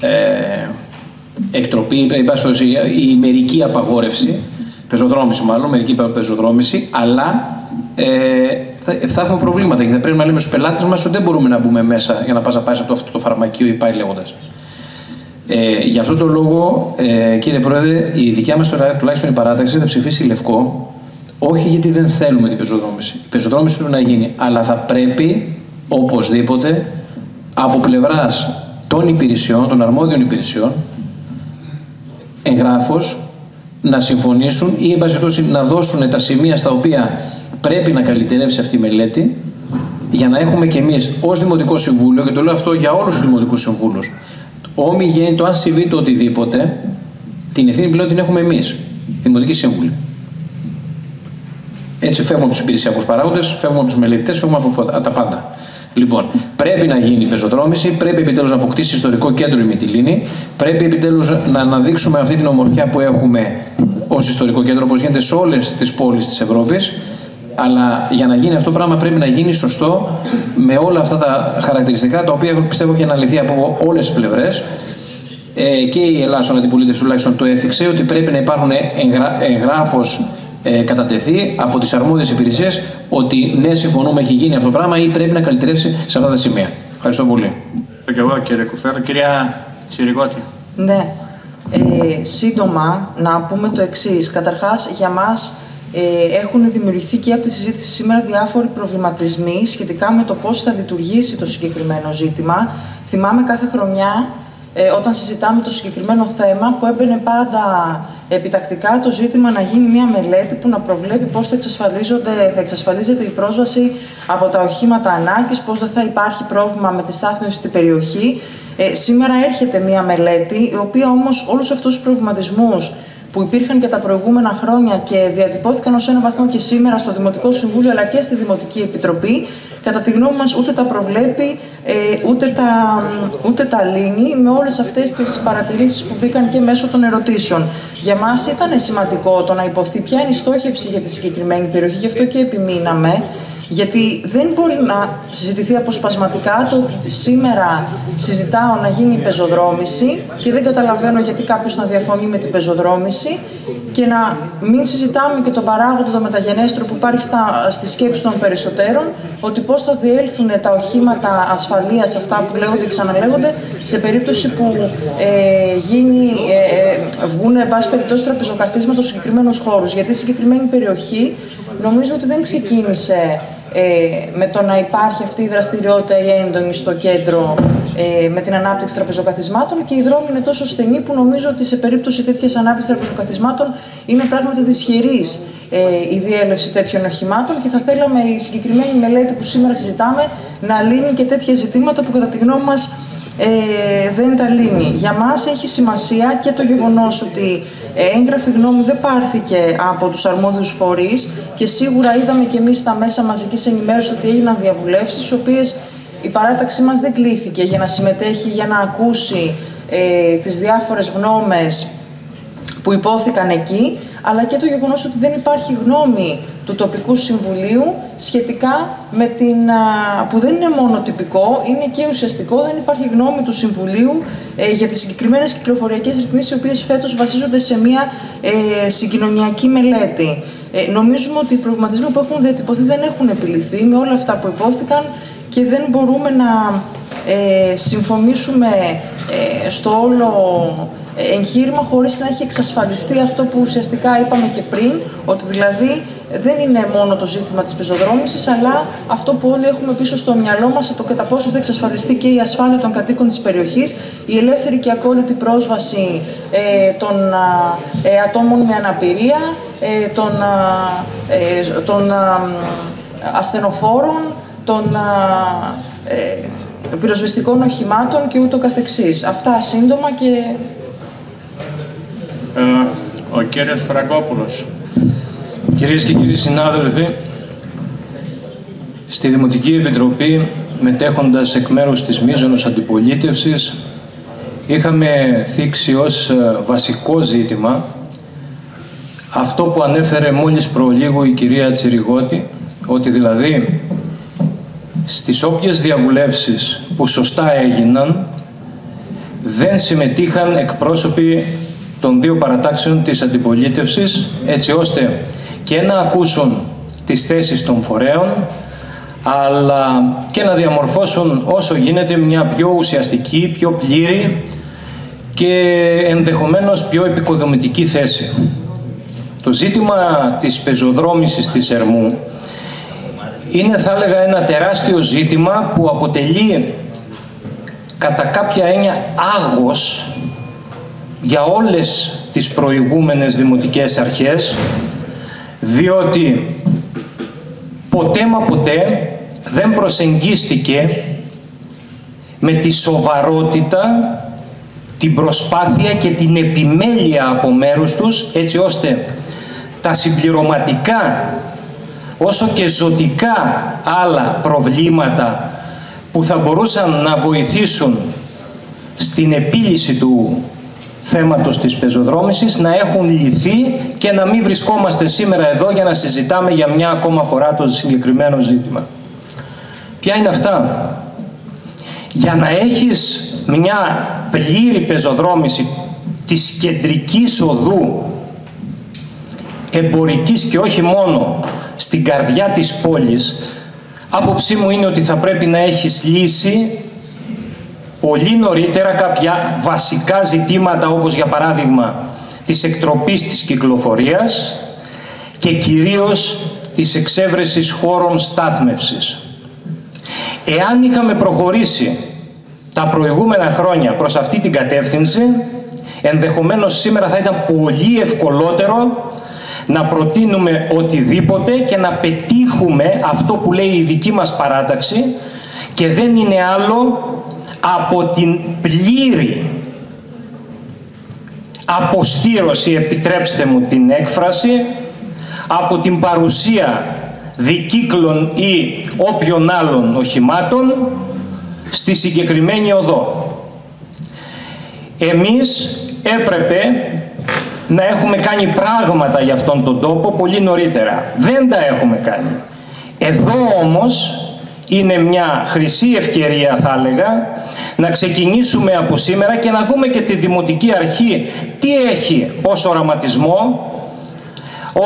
ε, εκτροπή, εν πάση περιπτώσει, η μερική απαγόρευση, πεζοδρόμηση μάλλον, μερική πεζοδρόμηση, αλλά ε, θα, θα έχουμε προβλήματα και θα πρέπει να λέμε στους πελάτες μας ότι δεν μπορούμε να μπούμε μέσα για να πας να πάρεις αυτό, αυτό το φαρμακείο ή πάει λέγοντας. Ε, γι' αυτό το λόγο, ε, κύριε Πρόεδρε, η δικιά μας τουλάχιστον η παράταξη θα ψηφίσει λευκό, όχι γιατί δεν θέλουμε την πεζοδρόμηση. Η πεζοδρόμηση πρέπει να γίνει, αλλά θα πρέπει οπωσδήποτε από πλευράς των υπηρεσιών, των αρμόδιων υπηρεσιών, εγγράφος να συμφωνήσουν ή εν πάση περιπτώσει, να δώσουν τα σημεία στα οποία πρέπει να καλυτερεύσει αυτή η μελέτη για να έχουμε και εμείς ως Δημοτικό Συμβούλιο, και το λέω αυτό για όλους τους Δημοτικούς Συμβούλους, όμοι γέννητο, αν συμβεί το οτιδήποτε, την ευθύνη πλέον την έχουμε εμείς, οι Δημοτικοί Σύμβουλοι. Έτσι φεύγουμε από τους υπηρεσιακούς παράγοντες, φεύγουμε από τους μελετητές, φεύγουμε από τα πάντα. Λοιπόν, πρέπει να γίνει η πεζοδρόμηση, πρέπει επιτέλους να αποκτήσει ιστορικό κέντρο η Μυτιλίνη, πρέπει επιτέλους να αναδείξουμε αυτή την ομορφιά που έχουμε ως ιστορικό κέντρο, όπως γίνεται σε όλες τις πόλεις της Ευρώπης. Αλλά για να γίνει αυτό το πράγμα πρέπει να γίνει σωστό με όλα αυτά τα χαρακτηριστικά τα οποία πιστεύω έχει αναλυθεί από όλες τις πλευρές. Ε, και η Ελλάδα αντιπολίτευση τουλάχιστον το έθιξε ότι πρέπει να υπάρχουν εγγρα, εγγράφος ε, κατατεθεί από τις αρμόδιες υπηρεσίες ότι ναι συμφωνούμε έχει γίνει αυτό το πράγμα ή πρέπει να καλυτερεύσει σε αυτά τα σημεία. Ευχαριστώ πολύ. Και εγώ κύριε Κουφέρο. Κυρία Τσιρικότη. Ναι. Ε, σύντομα να πούμε το εξής. Καταρχάς, για μας ε, έχουν δημιουργηθεί και από τη συζήτηση σήμερα διάφοροι προβληματισμοί σχετικά με το πώς θα λειτουργήσει το συγκεκριμένο ζήτημα. Θυμάμαι κάθε χρονιά ε, όταν συζητάμε το συγκεκριμένο θέμα που έμπαινε πάντα επιτακτικά το ζήτημα να γίνει μια μελέτη που να προβλέπει πώς θα, θα εξασφαλίζεται η πρόσβαση από τα οχήματα ανάγκης, πώς δεν θα υπάρχει πρόβλημα με τη στάθμευση στην περιοχή. Ε, σήμερα έρχεται μια μελέτη, η οποία όμως όλους αυτούς τους προβληματισμούς που υπήρχαν και τα προηγούμενα χρόνια και διατυπώθηκαν ως ένα βαθμό και σήμερα στο Δημοτικό Συμβούλιο αλλά και στη Δημοτική Επιτροπή, κατά τη γνώμη μας ούτε τα προβλέπει, ε, ούτε, τα, ούτε τα λύνει με όλες αυτές τις παρατηρήσεις που μπήκαν και μέσω των ερωτήσεων. Για μας ήταν σημαντικό το να υποθεί ποια είναι η στόχευση για τη συγκεκριμένη περιοχή, γι' αυτό και επιμείναμε γιατί δεν μπορεί να συζητηθεί αποσπασματικά το ότι σήμερα συζητάω να γίνει πεζοδρόμηση και δεν καταλαβαίνω γιατί κάποιος να διαφωνεί με την πεζοδρόμηση και να μην συζητάμε και τον παράγοντα το μεταγενέστρο που υπάρχει στα, στη σκέψη των περισσότερων ότι πώς θα διέλθουν τα οχήματα ασφαλείας αυτά που λέγονται και ξαναλέγονται σε περίπτωση που ε, γίνει, ε, ε βγουν εν πάση περιπτώσει τραπεζοκαθίσματα στους συγκεκριμένους χώρους. Γιατί η συγκεκριμένη περιοχή νομίζω ότι δεν ξεκίνησε ε, με το να υπάρχει αυτή η δραστηριότητα η έντονη στο κέντρο ε, με την ανάπτυξη τραπεζοκαθισμάτων και οι δρόμοι είναι τόσο στενοί που νομίζω ότι σε περίπτωση τέτοιας ανάπτυξης τραπεζοκαθισμάτων είναι πράγματι δυσχερής ε, η διέλευση τέτοιων οχημάτων και θα θέλαμε η συγκεκριμένη μελέτη που σήμερα συζητάμε να λύνει και τέτοια ζητήματα που κατά τη γνώμη μας ε, δεν τα λύνει. Για μας έχει σημασία και το γεγονός ότι έγγραφη γνώμη δεν πάρθηκε από τους αρμόδιους φορείς και σίγουρα είδαμε και εμείς στα μέσα μαζικής ενημέρωσης ότι έγιναν διαβουλεύσεις, οι οποίες η παράταξή μας δεν κλήθηκε για να συμμετέχει, για να ακούσει ε, τις διάφορες γνώμες που υπόθηκαν εκεί, αλλά και το γεγονός ότι δεν υπάρχει γνώμη του τοπικού συμβουλίου σχετικά με την, που δεν είναι μόνο τυπικό, είναι και ουσιαστικό, δεν υπάρχει γνώμη του Συμβουλίου ε, για τις συγκεκριμένες κυκλοφοριακές ρυθμίσεις, οι οποίες φέτος βασίζονται σε μια ε, συγκοινωνιακή μελέτη. Ε, νομίζουμε ότι οι προβληματισμοί που έχουν διατυπωθεί δεν έχουν επιληθεί με όλα αυτά που υπόθηκαν και δεν μπορούμε να ε, συμφωνήσουμε ε, στο όλο εγχείρημα χωρίς να έχει εξασφαλιστεί αυτό που ουσιαστικά είπαμε και πριν, ότι δηλαδή δεν είναι μόνο το ζήτημα της πεζοδρόμησης, αλλά αυτό που όλοι έχουμε πίσω στο μυαλό μας, το κατά πόσο θα εξασφαλιστεί και η ασφάλεια των κατοίκων της περιοχής, η ελεύθερη και ακόλουτη πρόσβαση ε, των ε, ατόμων με αναπηρία, ε, των, ε, των ασθενοφόρων, των πυροσβεστικών οχημάτων και ούτω καθεξής. Αυτά σύντομα και ε, ο κύριος Φραγκόπουλος. Κυρίες και κύριοι συνάδελφοι, στη Δημοτική Επιτροπή, μετέχοντας εκ μέρους της μίζωνος αντιπολίτευσης, είχαμε θίξει ως ε, βασικό ζήτημα αυτό που ανέφερε μόλις προλίγου η κυρία Τσιριγώτη, ότι δηλαδή στις όποιες διαβουλεύσεις που σωστά έγιναν δεν συμμετείχαν εκπρόσωποι των δύο παρατάξεων της αντιπολίτευσης έτσι ώστε και να ακούσουν τις θέσεις των φορέων αλλά και να διαμορφώσουν όσο γίνεται μια πιο ουσιαστική, πιο πλήρη και ενδεχομένως πιο επικοδομητική θέση. Το ζήτημα της πεζοδρόμησης της Ερμού είναι θα έλεγα ένα τεράστιο ζήτημα που αποτελεί κατά κάποια έννοια άγος για όλες τις προηγούμενες δημοτικές αρχές διότι ποτέ μα ποτέ δεν προσεγγίστηκε με τη σοβαρότητα, την προσπάθεια και την επιμέλεια από μέρους τους έτσι ώστε τα συμπληρωματικά όσο και ζωτικά άλλα προβλήματα που θα μπορούσαν να βοηθήσουν στην επίλυση του θέματος της πεζοδρόμησης να έχουν λυθεί και να μην βρισκόμαστε σήμερα εδώ για να συζητάμε για μια ακόμα φορά το συγκεκριμένο ζήτημα. Ποια είναι αυτά; Για να έχεις μια πλήρη πεζοδρόμηση της κεντρικής οδού εμπορικής και όχι μόνο στην καρδιά της πόλης άποψή μου είναι ότι θα πρέπει να έχεις λύσει πολύ νωρίτερα κάποια βασικά ζητήματα όπως για παράδειγμα της εκτροπής της κυκλοφορίας και κυρίως της εξέβρεσης χώρων στάθμευσης. Εάν είχαμε προχωρήσει τα προηγούμενα χρόνια προς αυτή την κατεύθυνση, Ενδεχομένως σήμερα θα ήταν πολύ ευκολότερο να προτείνουμε οτιδήποτε και να πετύχουμε αυτό που λέει η δική μας παράταξη και δεν είναι άλλο από την πλήρη αποστήρωση, επιτρέψτε μου την έκφραση, από την παρουσία δικύκλων ή όποιων άλλων οχημάτων στη συγκεκριμένη οδό. Εμείς έπρεπε να έχουμε κάνει πράγματα για αυτόν τον τόπο πολύ νωρίτερα. Δεν τα έχουμε κάνει. Εδώ όμως είναι μια χρυσή ευκαιρία θα έλεγα να ξεκινήσουμε από σήμερα και να δούμε και τη Δημοτική Αρχή τι έχει ως οραματισμό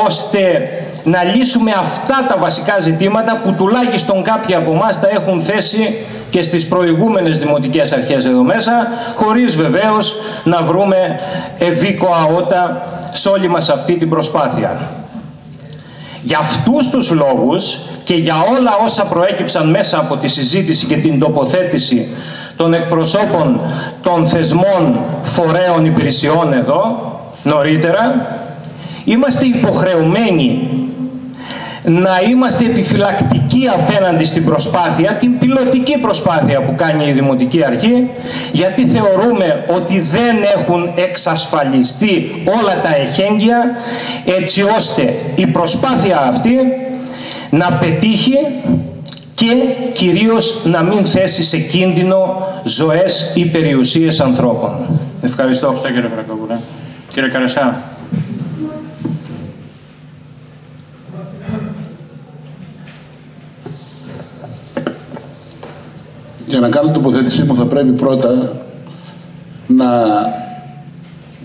ώστε να λύσουμε αυτά τα βασικά ζητήματα που τουλάχιστον κάποιοι από εμάς τα έχουν θέσει και στις προηγούμενες δημοτικές αρχές εδώ μέσα, χωρίς βεβαίως να βρούμε ευήκο αότα σε όλη μας αυτή την προσπάθεια. Για αυτούς τους λόγους και για όλα όσα προέκυψαν μέσα από τη συζήτηση και την τοποθέτηση των εκπροσώπων των θεσμών φορέων υπηρεσιών εδώ, νωρίτερα, είμαστε υποχρεωμένοι να είμαστε επιφυλακτικοί απέναντι στην προσπάθεια, την πιλωτική προσπάθεια που κάνει η Δημοτική Αρχή, γιατί θεωρούμε ότι δεν έχουν εξασφαλιστεί όλα τα εχέγγυα, έτσι ώστε η προσπάθεια αυτή να πετύχει και κυρίως να μην θέσει σε κίνδυνο ζωές ή περιουσίες ανθρώπων. Ευχαριστώ. Ευχαριστώ κύριε Φραγκόπουλε. Κύριε Καρασά. Για να κάνω τοποθέτησή μου θα πρέπει πρώτα να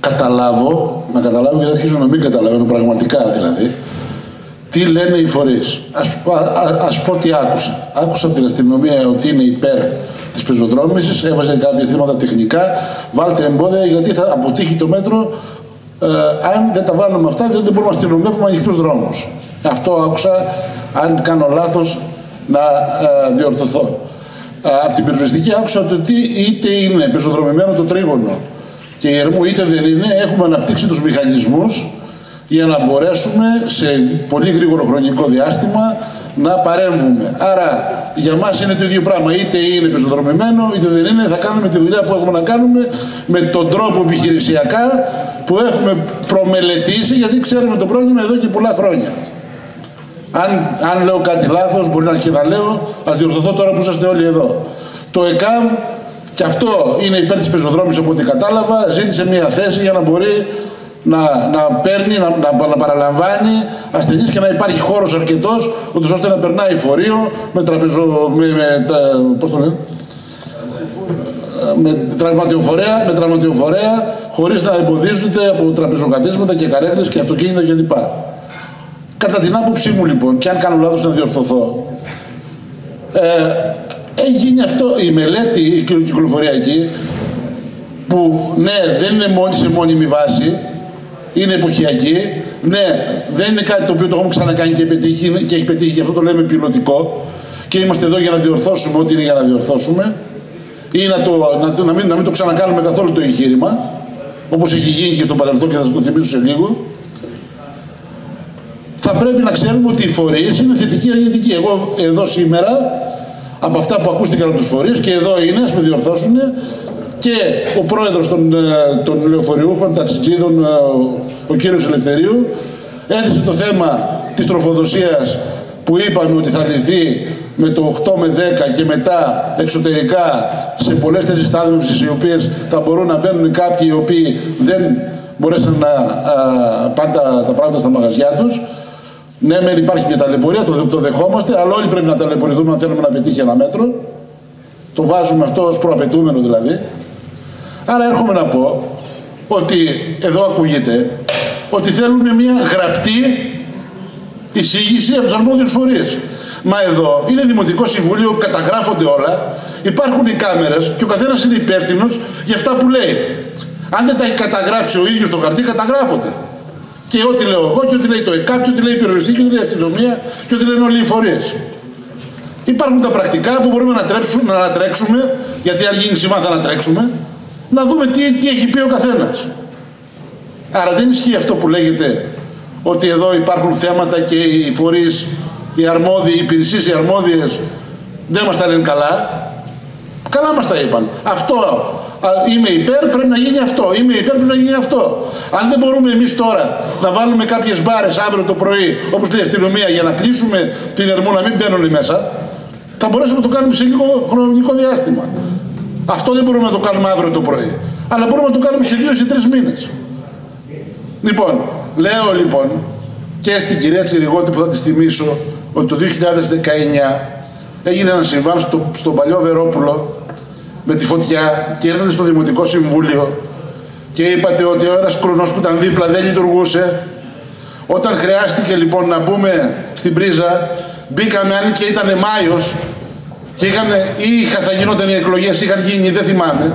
καταλάβω, να καταλάβω γιατί αρχίζω να μην καταλαβαίνω πραγματικά δηλαδή, τι λένε οι φορείς. Ας, α, ας πω τι άκουσα. Άκουσα από την αστυνομία ότι είναι υπέρ της πεζοδρόμησης, έβαζε κάποια θύματα τεχνικά, βάλτε εμπόδια γιατί θα αποτύχει το μέτρο ε, αν δεν τα βάλουμε αυτά, δεν μπορούμε να αστυνομεύουμε ανοιχτούς δρόμους. Αυτό άκουσα, αν κάνω λάθος, να ε, διορθωθώ από την πυροσβεστική άκουσα ότι είτε είναι πεζοδρομημένο το τρίγωνο και η Ερμού είτε δεν είναι, έχουμε αναπτύξει τους μηχανισμούς για να μπορέσουμε σε πολύ γρήγορο χρονικό διάστημα να παρέμβουμε. Άρα για μας είναι το ίδιο πράγμα. Είτε είναι πεζοδρομημένο, είτε δεν είναι. Θα κάνουμε τη δουλειά που έχουμε να κάνουμε με τον τρόπο επιχειρησιακά που έχουμε προμελετήσει γιατί ξέρουμε το πρόβλημα εδώ και πολλά χρόνια. Αν, αν λέω κάτι λάθος, μπορεί να και να λέω, ας διορθωθώ τώρα που είσαστε όλοι εδώ. Το ΕΚΑΒ, και αυτό είναι υπέρ της πεζοδρόμης από ό,τι κατάλαβα, ζήτησε μια θέση για να μπορεί να, να παίρνει, να, να, να παραλαμβάνει ασθενείς και να υπάρχει χώρος αρκετός, ώστε να περνάει φορείο με τραπεζο... με, με, τα, πώς το λένε, με τραυματιοφορέα, με τραυματιοφορέα χωρίς να εμποδίζονται από τραπεζοκατέσματα και καρέκλες και αυτοκίνητα κλπ. Κατά την άποψή μου λοιπόν, και αν κάνω λάθος να διορθωθώ, ε, έχει γίνει αυτό η μελέτη η κυκλοφοριακή που ναι δεν είναι μόνη σε μόνιμη βάση, είναι εποχιακή, ναι δεν είναι κάτι το οποίο το έχουμε ξανακάνει και, πετύχει, και έχει πετύχει, γι' αυτό το λέμε πιλωτικό και είμαστε εδώ για να διορθώσουμε ό,τι είναι για να διορθώσουμε ή να, το, να, να, μην, να μην το ξανακάνουμε καθόλου το εγχείρημα όπως έχει γίνει και στο παρελθόν και θα σας το θυμίσω σε λίγο θα πρέπει να ξέρουμε ότι οι φορείς είναι θετικοί ή αρνητικοί. Εγώ εδώ σήμερα, από αυτά που ακούστηκαν από τους φορείς, και εδώ είναι, ας με διορθώσουν, και ο πρόεδρος των, ε, των λεωφοριούχων, ταξιτζίδων, ε, ο κύριος Ελευθερίου, έθεσε το θέμα της τροφοδοσίας που είπαμε ότι θα λυθεί με το 8 με 10 και μετά εξωτερικά σε πολλές θέσεις στάθμευσης οι οποίες θα μπορούν να μπαίνουν κάποιοι οι οποίοι δεν μπορέσαν να πάνε τα, τα πράγματα στα μαγαζιά τους ναι, μεν υπάρχει μια ταλαιπωρία, το, το δεχόμαστε, αλλά όλοι πρέπει να ταλαιπωρηθούμε αν θέλουμε να πετύχει ένα μέτρο. Το βάζουμε αυτό ως προαπαιτούμενο δηλαδή. Άρα έρχομαι να πω ότι εδώ ακούγεται ότι θέλουμε μια γραπτή εισήγηση από τους αρμόδιους φορείς. Μα εδώ είναι Δημοτικό Συμβούλιο, καταγράφονται όλα, υπάρχουν οι κάμερες και ο καθένας είναι υπεύθυνος για αυτά που λέει. Αν δεν τα έχει καταγράψει ο ίδιος το χαρτί, καταγράφονται. Και ό,τι λέω εγώ και ό,τι λέει το ΕΚΑΠ και ό,τι λέει η πυροσβεστική και ό,τι λέει η αστυνομία και ό,τι λένε όλοι οι φορείς. Υπάρχουν τα πρακτικά που μπορούμε να, τρέψουμε, να ανατρέξουμε, γιατί αν γίνει σημάδι θα ανατρέξουμε, να δούμε τι, τι έχει πει ο καθένας. Άρα δεν ισχύει αυτό που λέγεται ότι εδώ υπάρχουν θέματα και οι φορείς, οι αρμόδιοι, οι υπηρεσίες, οι αρμόδιες δεν μας τα λένε καλά. Καλά μας τα είπαν. Αυτό α, είμαι υπέρ, πρέπει να γίνει αυτό. Είμαι υπέρ, πρέπει να γίνει αυτό. Αν δεν μπορούμε εμείς τώρα να βάλουμε κάποιες μπάρες αύριο το πρωί, όπως λέει η αστυνομία, για να κλείσουμε την ερμού να μην μπαίνουν μέσα, θα μπορέσουμε να το κάνουμε σε λίγο χρονικό διάστημα. Αυτό δεν μπορούμε να το κάνουμε αύριο το πρωί. Αλλά μπορούμε να το κάνουμε σε δύο ή τρεις μήνες. Λοιπόν, λέω λοιπόν και στην κυρία Τσιριγότη που θα τη θυμίσω ότι το 2019 έγινε ένα συμβάν στο, στον παλιό Βερόπουλο με τη φωτιά και ήρθατε στο Δημοτικό Συμβούλιο και είπατε ότι ο ένας κρονός που ήταν δίπλα δεν λειτουργούσε. Όταν χρειάστηκε λοιπόν να μπούμε στην πρίζα, μπήκαμε αν και ήταν Μάιος και είχαν, ή θα γινόταν οι εκλογές, είχαν γίνει, δεν θυμάμαι.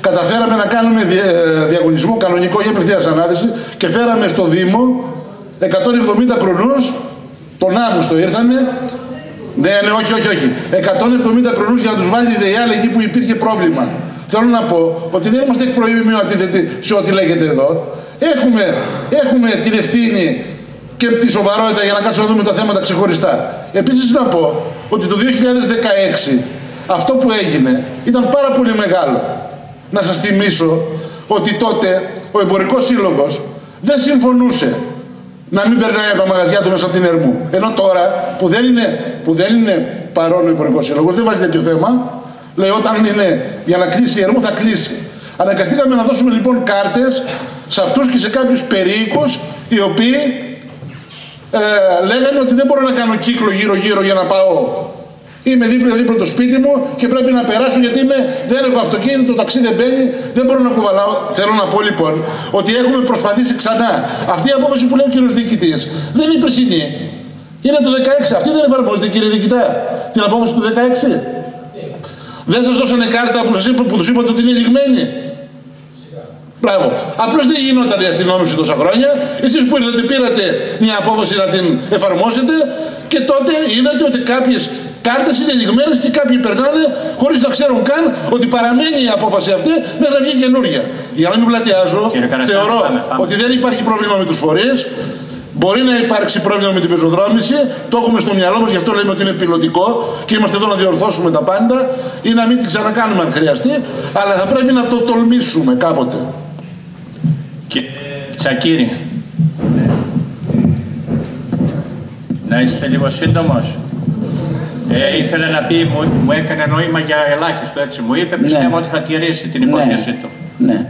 Καταφέραμε να κάνουμε ε, διαγωνισμό κανονικό για απευθείας ανάδεση και φέραμε στο Δήμο 170 χρονούς, τον Αύγουστο ήρθανε, ναι, ναι, όχι, όχι, όχι. 170 χρονούς για να τους βάλει η ΔΕΙΑΛ εκεί που υπήρχε πρόβλημα. Θέλω να πω ότι δεν είμαστε εκ προημίου αντίθετοι σε ό,τι λέγεται εδώ. Έχουμε, έχουμε την ευθύνη και τη σοβαρότητα για να κάτσουμε να δούμε τα θέματα ξεχωριστά. Επίσης να πω ότι το 2016 αυτό που έγινε ήταν πάρα πολύ μεγάλο. Να σας θυμίσω ότι τότε ο εμπορικός σύλλογος δεν συμφωνούσε να μην περνάει από τα μαγαζιά του μέσα από την Ερμού. Ενώ τώρα που δεν είναι, που δεν είναι παρόν ο εμπορικός σύλλογος, δεν βάζει τέτοιο θέμα, λέει όταν είναι για να κλείσει η Ερμού θα κλείσει. Αναγκαστήκαμε να δώσουμε λοιπόν κάρτες σε αυτούς και σε κάποιους περίοικους οι οποίοι ε, λέγανε ότι δεν μπορώ να κάνω κύκλο γύρω-γύρω για να πάω. Είμαι δίπλα-δίπλα το σπίτι μου και πρέπει να περάσω γιατί είμαι, δεν έχω αυτοκίνητο, το ταξί δεν μπαίνει, δεν μπορώ να κουβαλάω. Θέλω να πω λοιπόν ότι έχουμε προσπαθήσει ξανά. Αυτή η απόφαση που λέει ο κύριος Διοικητής δεν είναι περσινή. Είναι το 16. Αυτή δεν εφαρμόζεται κύριε Διοικητά. Την απόφαση του 16. Δεν σας δώσανε κάρτα που, σας είπα, που τους είπατε ότι είναι λιγμένη. Μπράβο. Απλώς δεν γινόταν η αστυνόμευση τόσα χρόνια. Εσείς που ήρθατε πήρατε μια απόφαση να την εφαρμόσετε και τότε είδατε ότι κάποιες κάρτες είναι λιγμένε και κάποιοι περνάνε χωρίς να ξέρουν καν ότι παραμένει η απόφαση αυτή μέχρι να βγει καινούργια. Για να μην πλατιάζω, θεωρώ ότι δεν υπάρχει πρόβλημα με τους φορείς. Μπορεί να υπάρξει πρόβλημα με την πεζοδρόμηση, το έχουμε στο μυαλό μας, γι' αυτό λέμε ότι είναι πιλωτικό και είμαστε εδώ να διορθώσουμε τα πάντα ή να μην την ξανακάνουμε αν χρειαστεί, αλλά θα πρέπει να το τολμήσουμε κάποτε. Τσακύρη. Να είστε λίγο σύντομος. Ε, ήθελε να πει, μου, μου έκανε νόημα για ελάχιστο έτσι. Μου είπε, πιστεύω ότι θα τηρήσει την υπόσχεσή του. Ναι.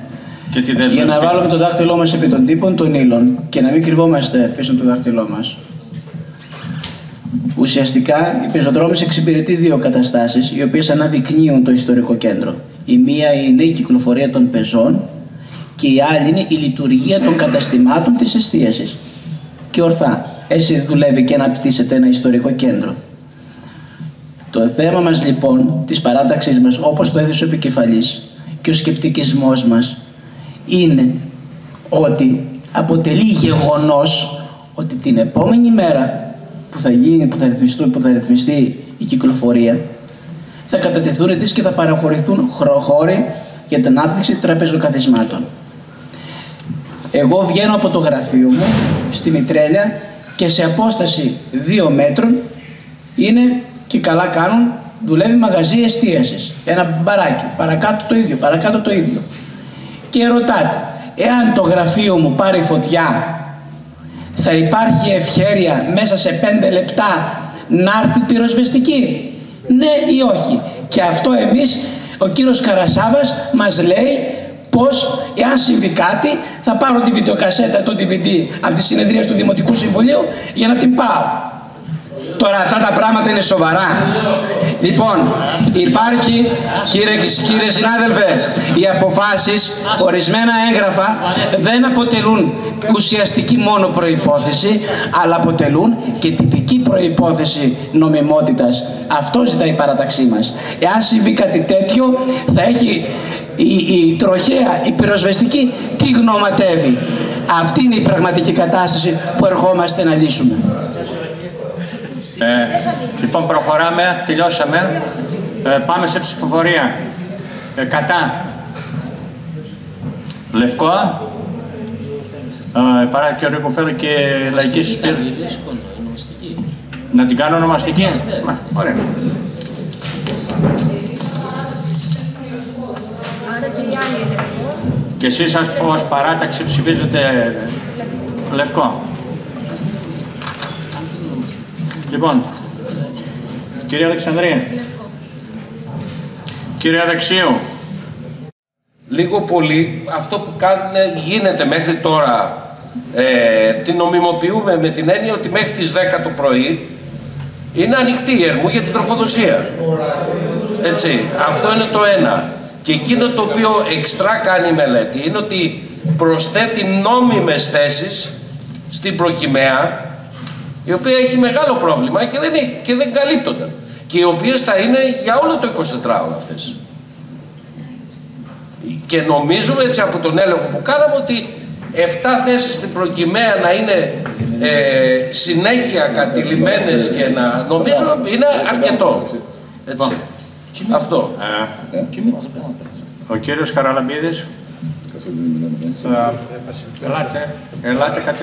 Και τη δέσμευση. Για να βάλουμε το δάχτυλό μας επί των τύπων των ύλων και να μην κρυβόμαστε πίσω από το δάχτυλό μας. Ουσιαστικά η πεζοδρόμηση εξυπηρετεί δύο καταστάσεις οι οποίες αναδεικνύουν το ιστορικό κέντρο. Η μία είναι η κυκλοφορία των πεζών και η άλλη είναι η λειτουργία των καταστημάτων της εστίασης. Και ορθά, έτσι δουλεύει και αναπτύσσεται ένα ιστορικό κέντρο. Το θέμα μας λοιπόν της παράταξής μας, όπως το έδωσε ο επικεφαλής και ο σκεπτικισμός μας, είναι ότι αποτελεί γεγονός ότι την επόμενη μέρα που θα γίνει, που θα ρυθμιστεί, που θα ρυθμιστεί η κυκλοφορία, θα κατατεθούν και θα παραχωρηθούν χώροι για την ανάπτυξη τραπεζοκαθισμάτων. Εγώ βγαίνω από το γραφείο μου στη Μητρέλια και σε απόσταση δύο μέτρων είναι και καλά κάνουν, δουλεύει μαγαζί εστίασης. Ένα μπαράκι, παρακάτω το ίδιο, παρακάτω το ίδιο. Και ρωτάτε, εάν το γραφείο μου πάρει φωτιά, θα υπάρχει ευχέρεια μέσα σε πέντε λεπτά να έρθει πυροσβεστική; Ναι ή όχι. Και αυτό εμείς, ο κύριος Καρασάβας μας λέει πως εάν συμβεί κάτι θα πάρω τη βιντεοκασέτα, το DVD από τις συνεδρίες του Δημοτικού Συμβουλίου για να την πάω. Τώρα αυτά τα πράγματα είναι σοβαρά. Λοιπόν, υπάρχει, κύριε, κύριε συνάδελφε, οι αποφάσεις, ορισμένα έγγραφα δεν αποτελούν ουσιαστική μόνο προϋπόθεση, αλλά αποτελούν και τυπική προϋπόθεση νομιμότητας. Αυτό ζητάει η παραταξή μας. Εάν συμβεί κάτι τέτοιο, θα έχει η, η τροχέα, η πυροσβεστική, τι γνωματεύει. Αυτή είναι η πραγματική κατάσταση που ερχόμαστε να λύσουμε. Ε, λοιπόν, προχωράμε, τελειώσαμε. Ε, πάμε σε ψηφοφορία. Ε, κατά. Λευκό. Α, παρά και ο Φέλο και λαϊκή συσπήρωση. Να την κάνω ονομαστική; Μα, Ωραία. Άρα και οι άλλοι είναι εδώ. Και εσείς σας ως παράταξη ψηφίζετε λευκό. Λοιπόν, κύριε Αλεξανδρία. Κύριε Αλεξίου. Λίγο πολύ αυτό που κάνουν γίνεται μέχρι τώρα ε, την νομιμοποιούμε με την έννοια ότι μέχρι τις 10 το πρωί είναι ανοιχτή η Ερμού για την τροφοδοσία. Έτσι, αυτό είναι το ένα. Και εκείνο το οποίο εξτρά κάνει η μελέτη είναι ότι προσθέτει νόμιμες θέσεις στην προκυμαία η οποία έχει μεγάλο πρόβλημα και δεν, έχει- και δεν καλύπτονται. Και οι οποίες θα είναι για όλο το 24ωρο αυτές. Και νομίζουμε έτσι από τον έλεγχο που κάναμε ότι 7 θέσεις στην προκυμαία να είναι ε, συνέχεια κατηλημένες και να νομίζω είναι αρκετό. Έτσι. Αυτό. Ε, ο κύριος Χαραλαμπίδης. Θα- Ελάτε, ελάτε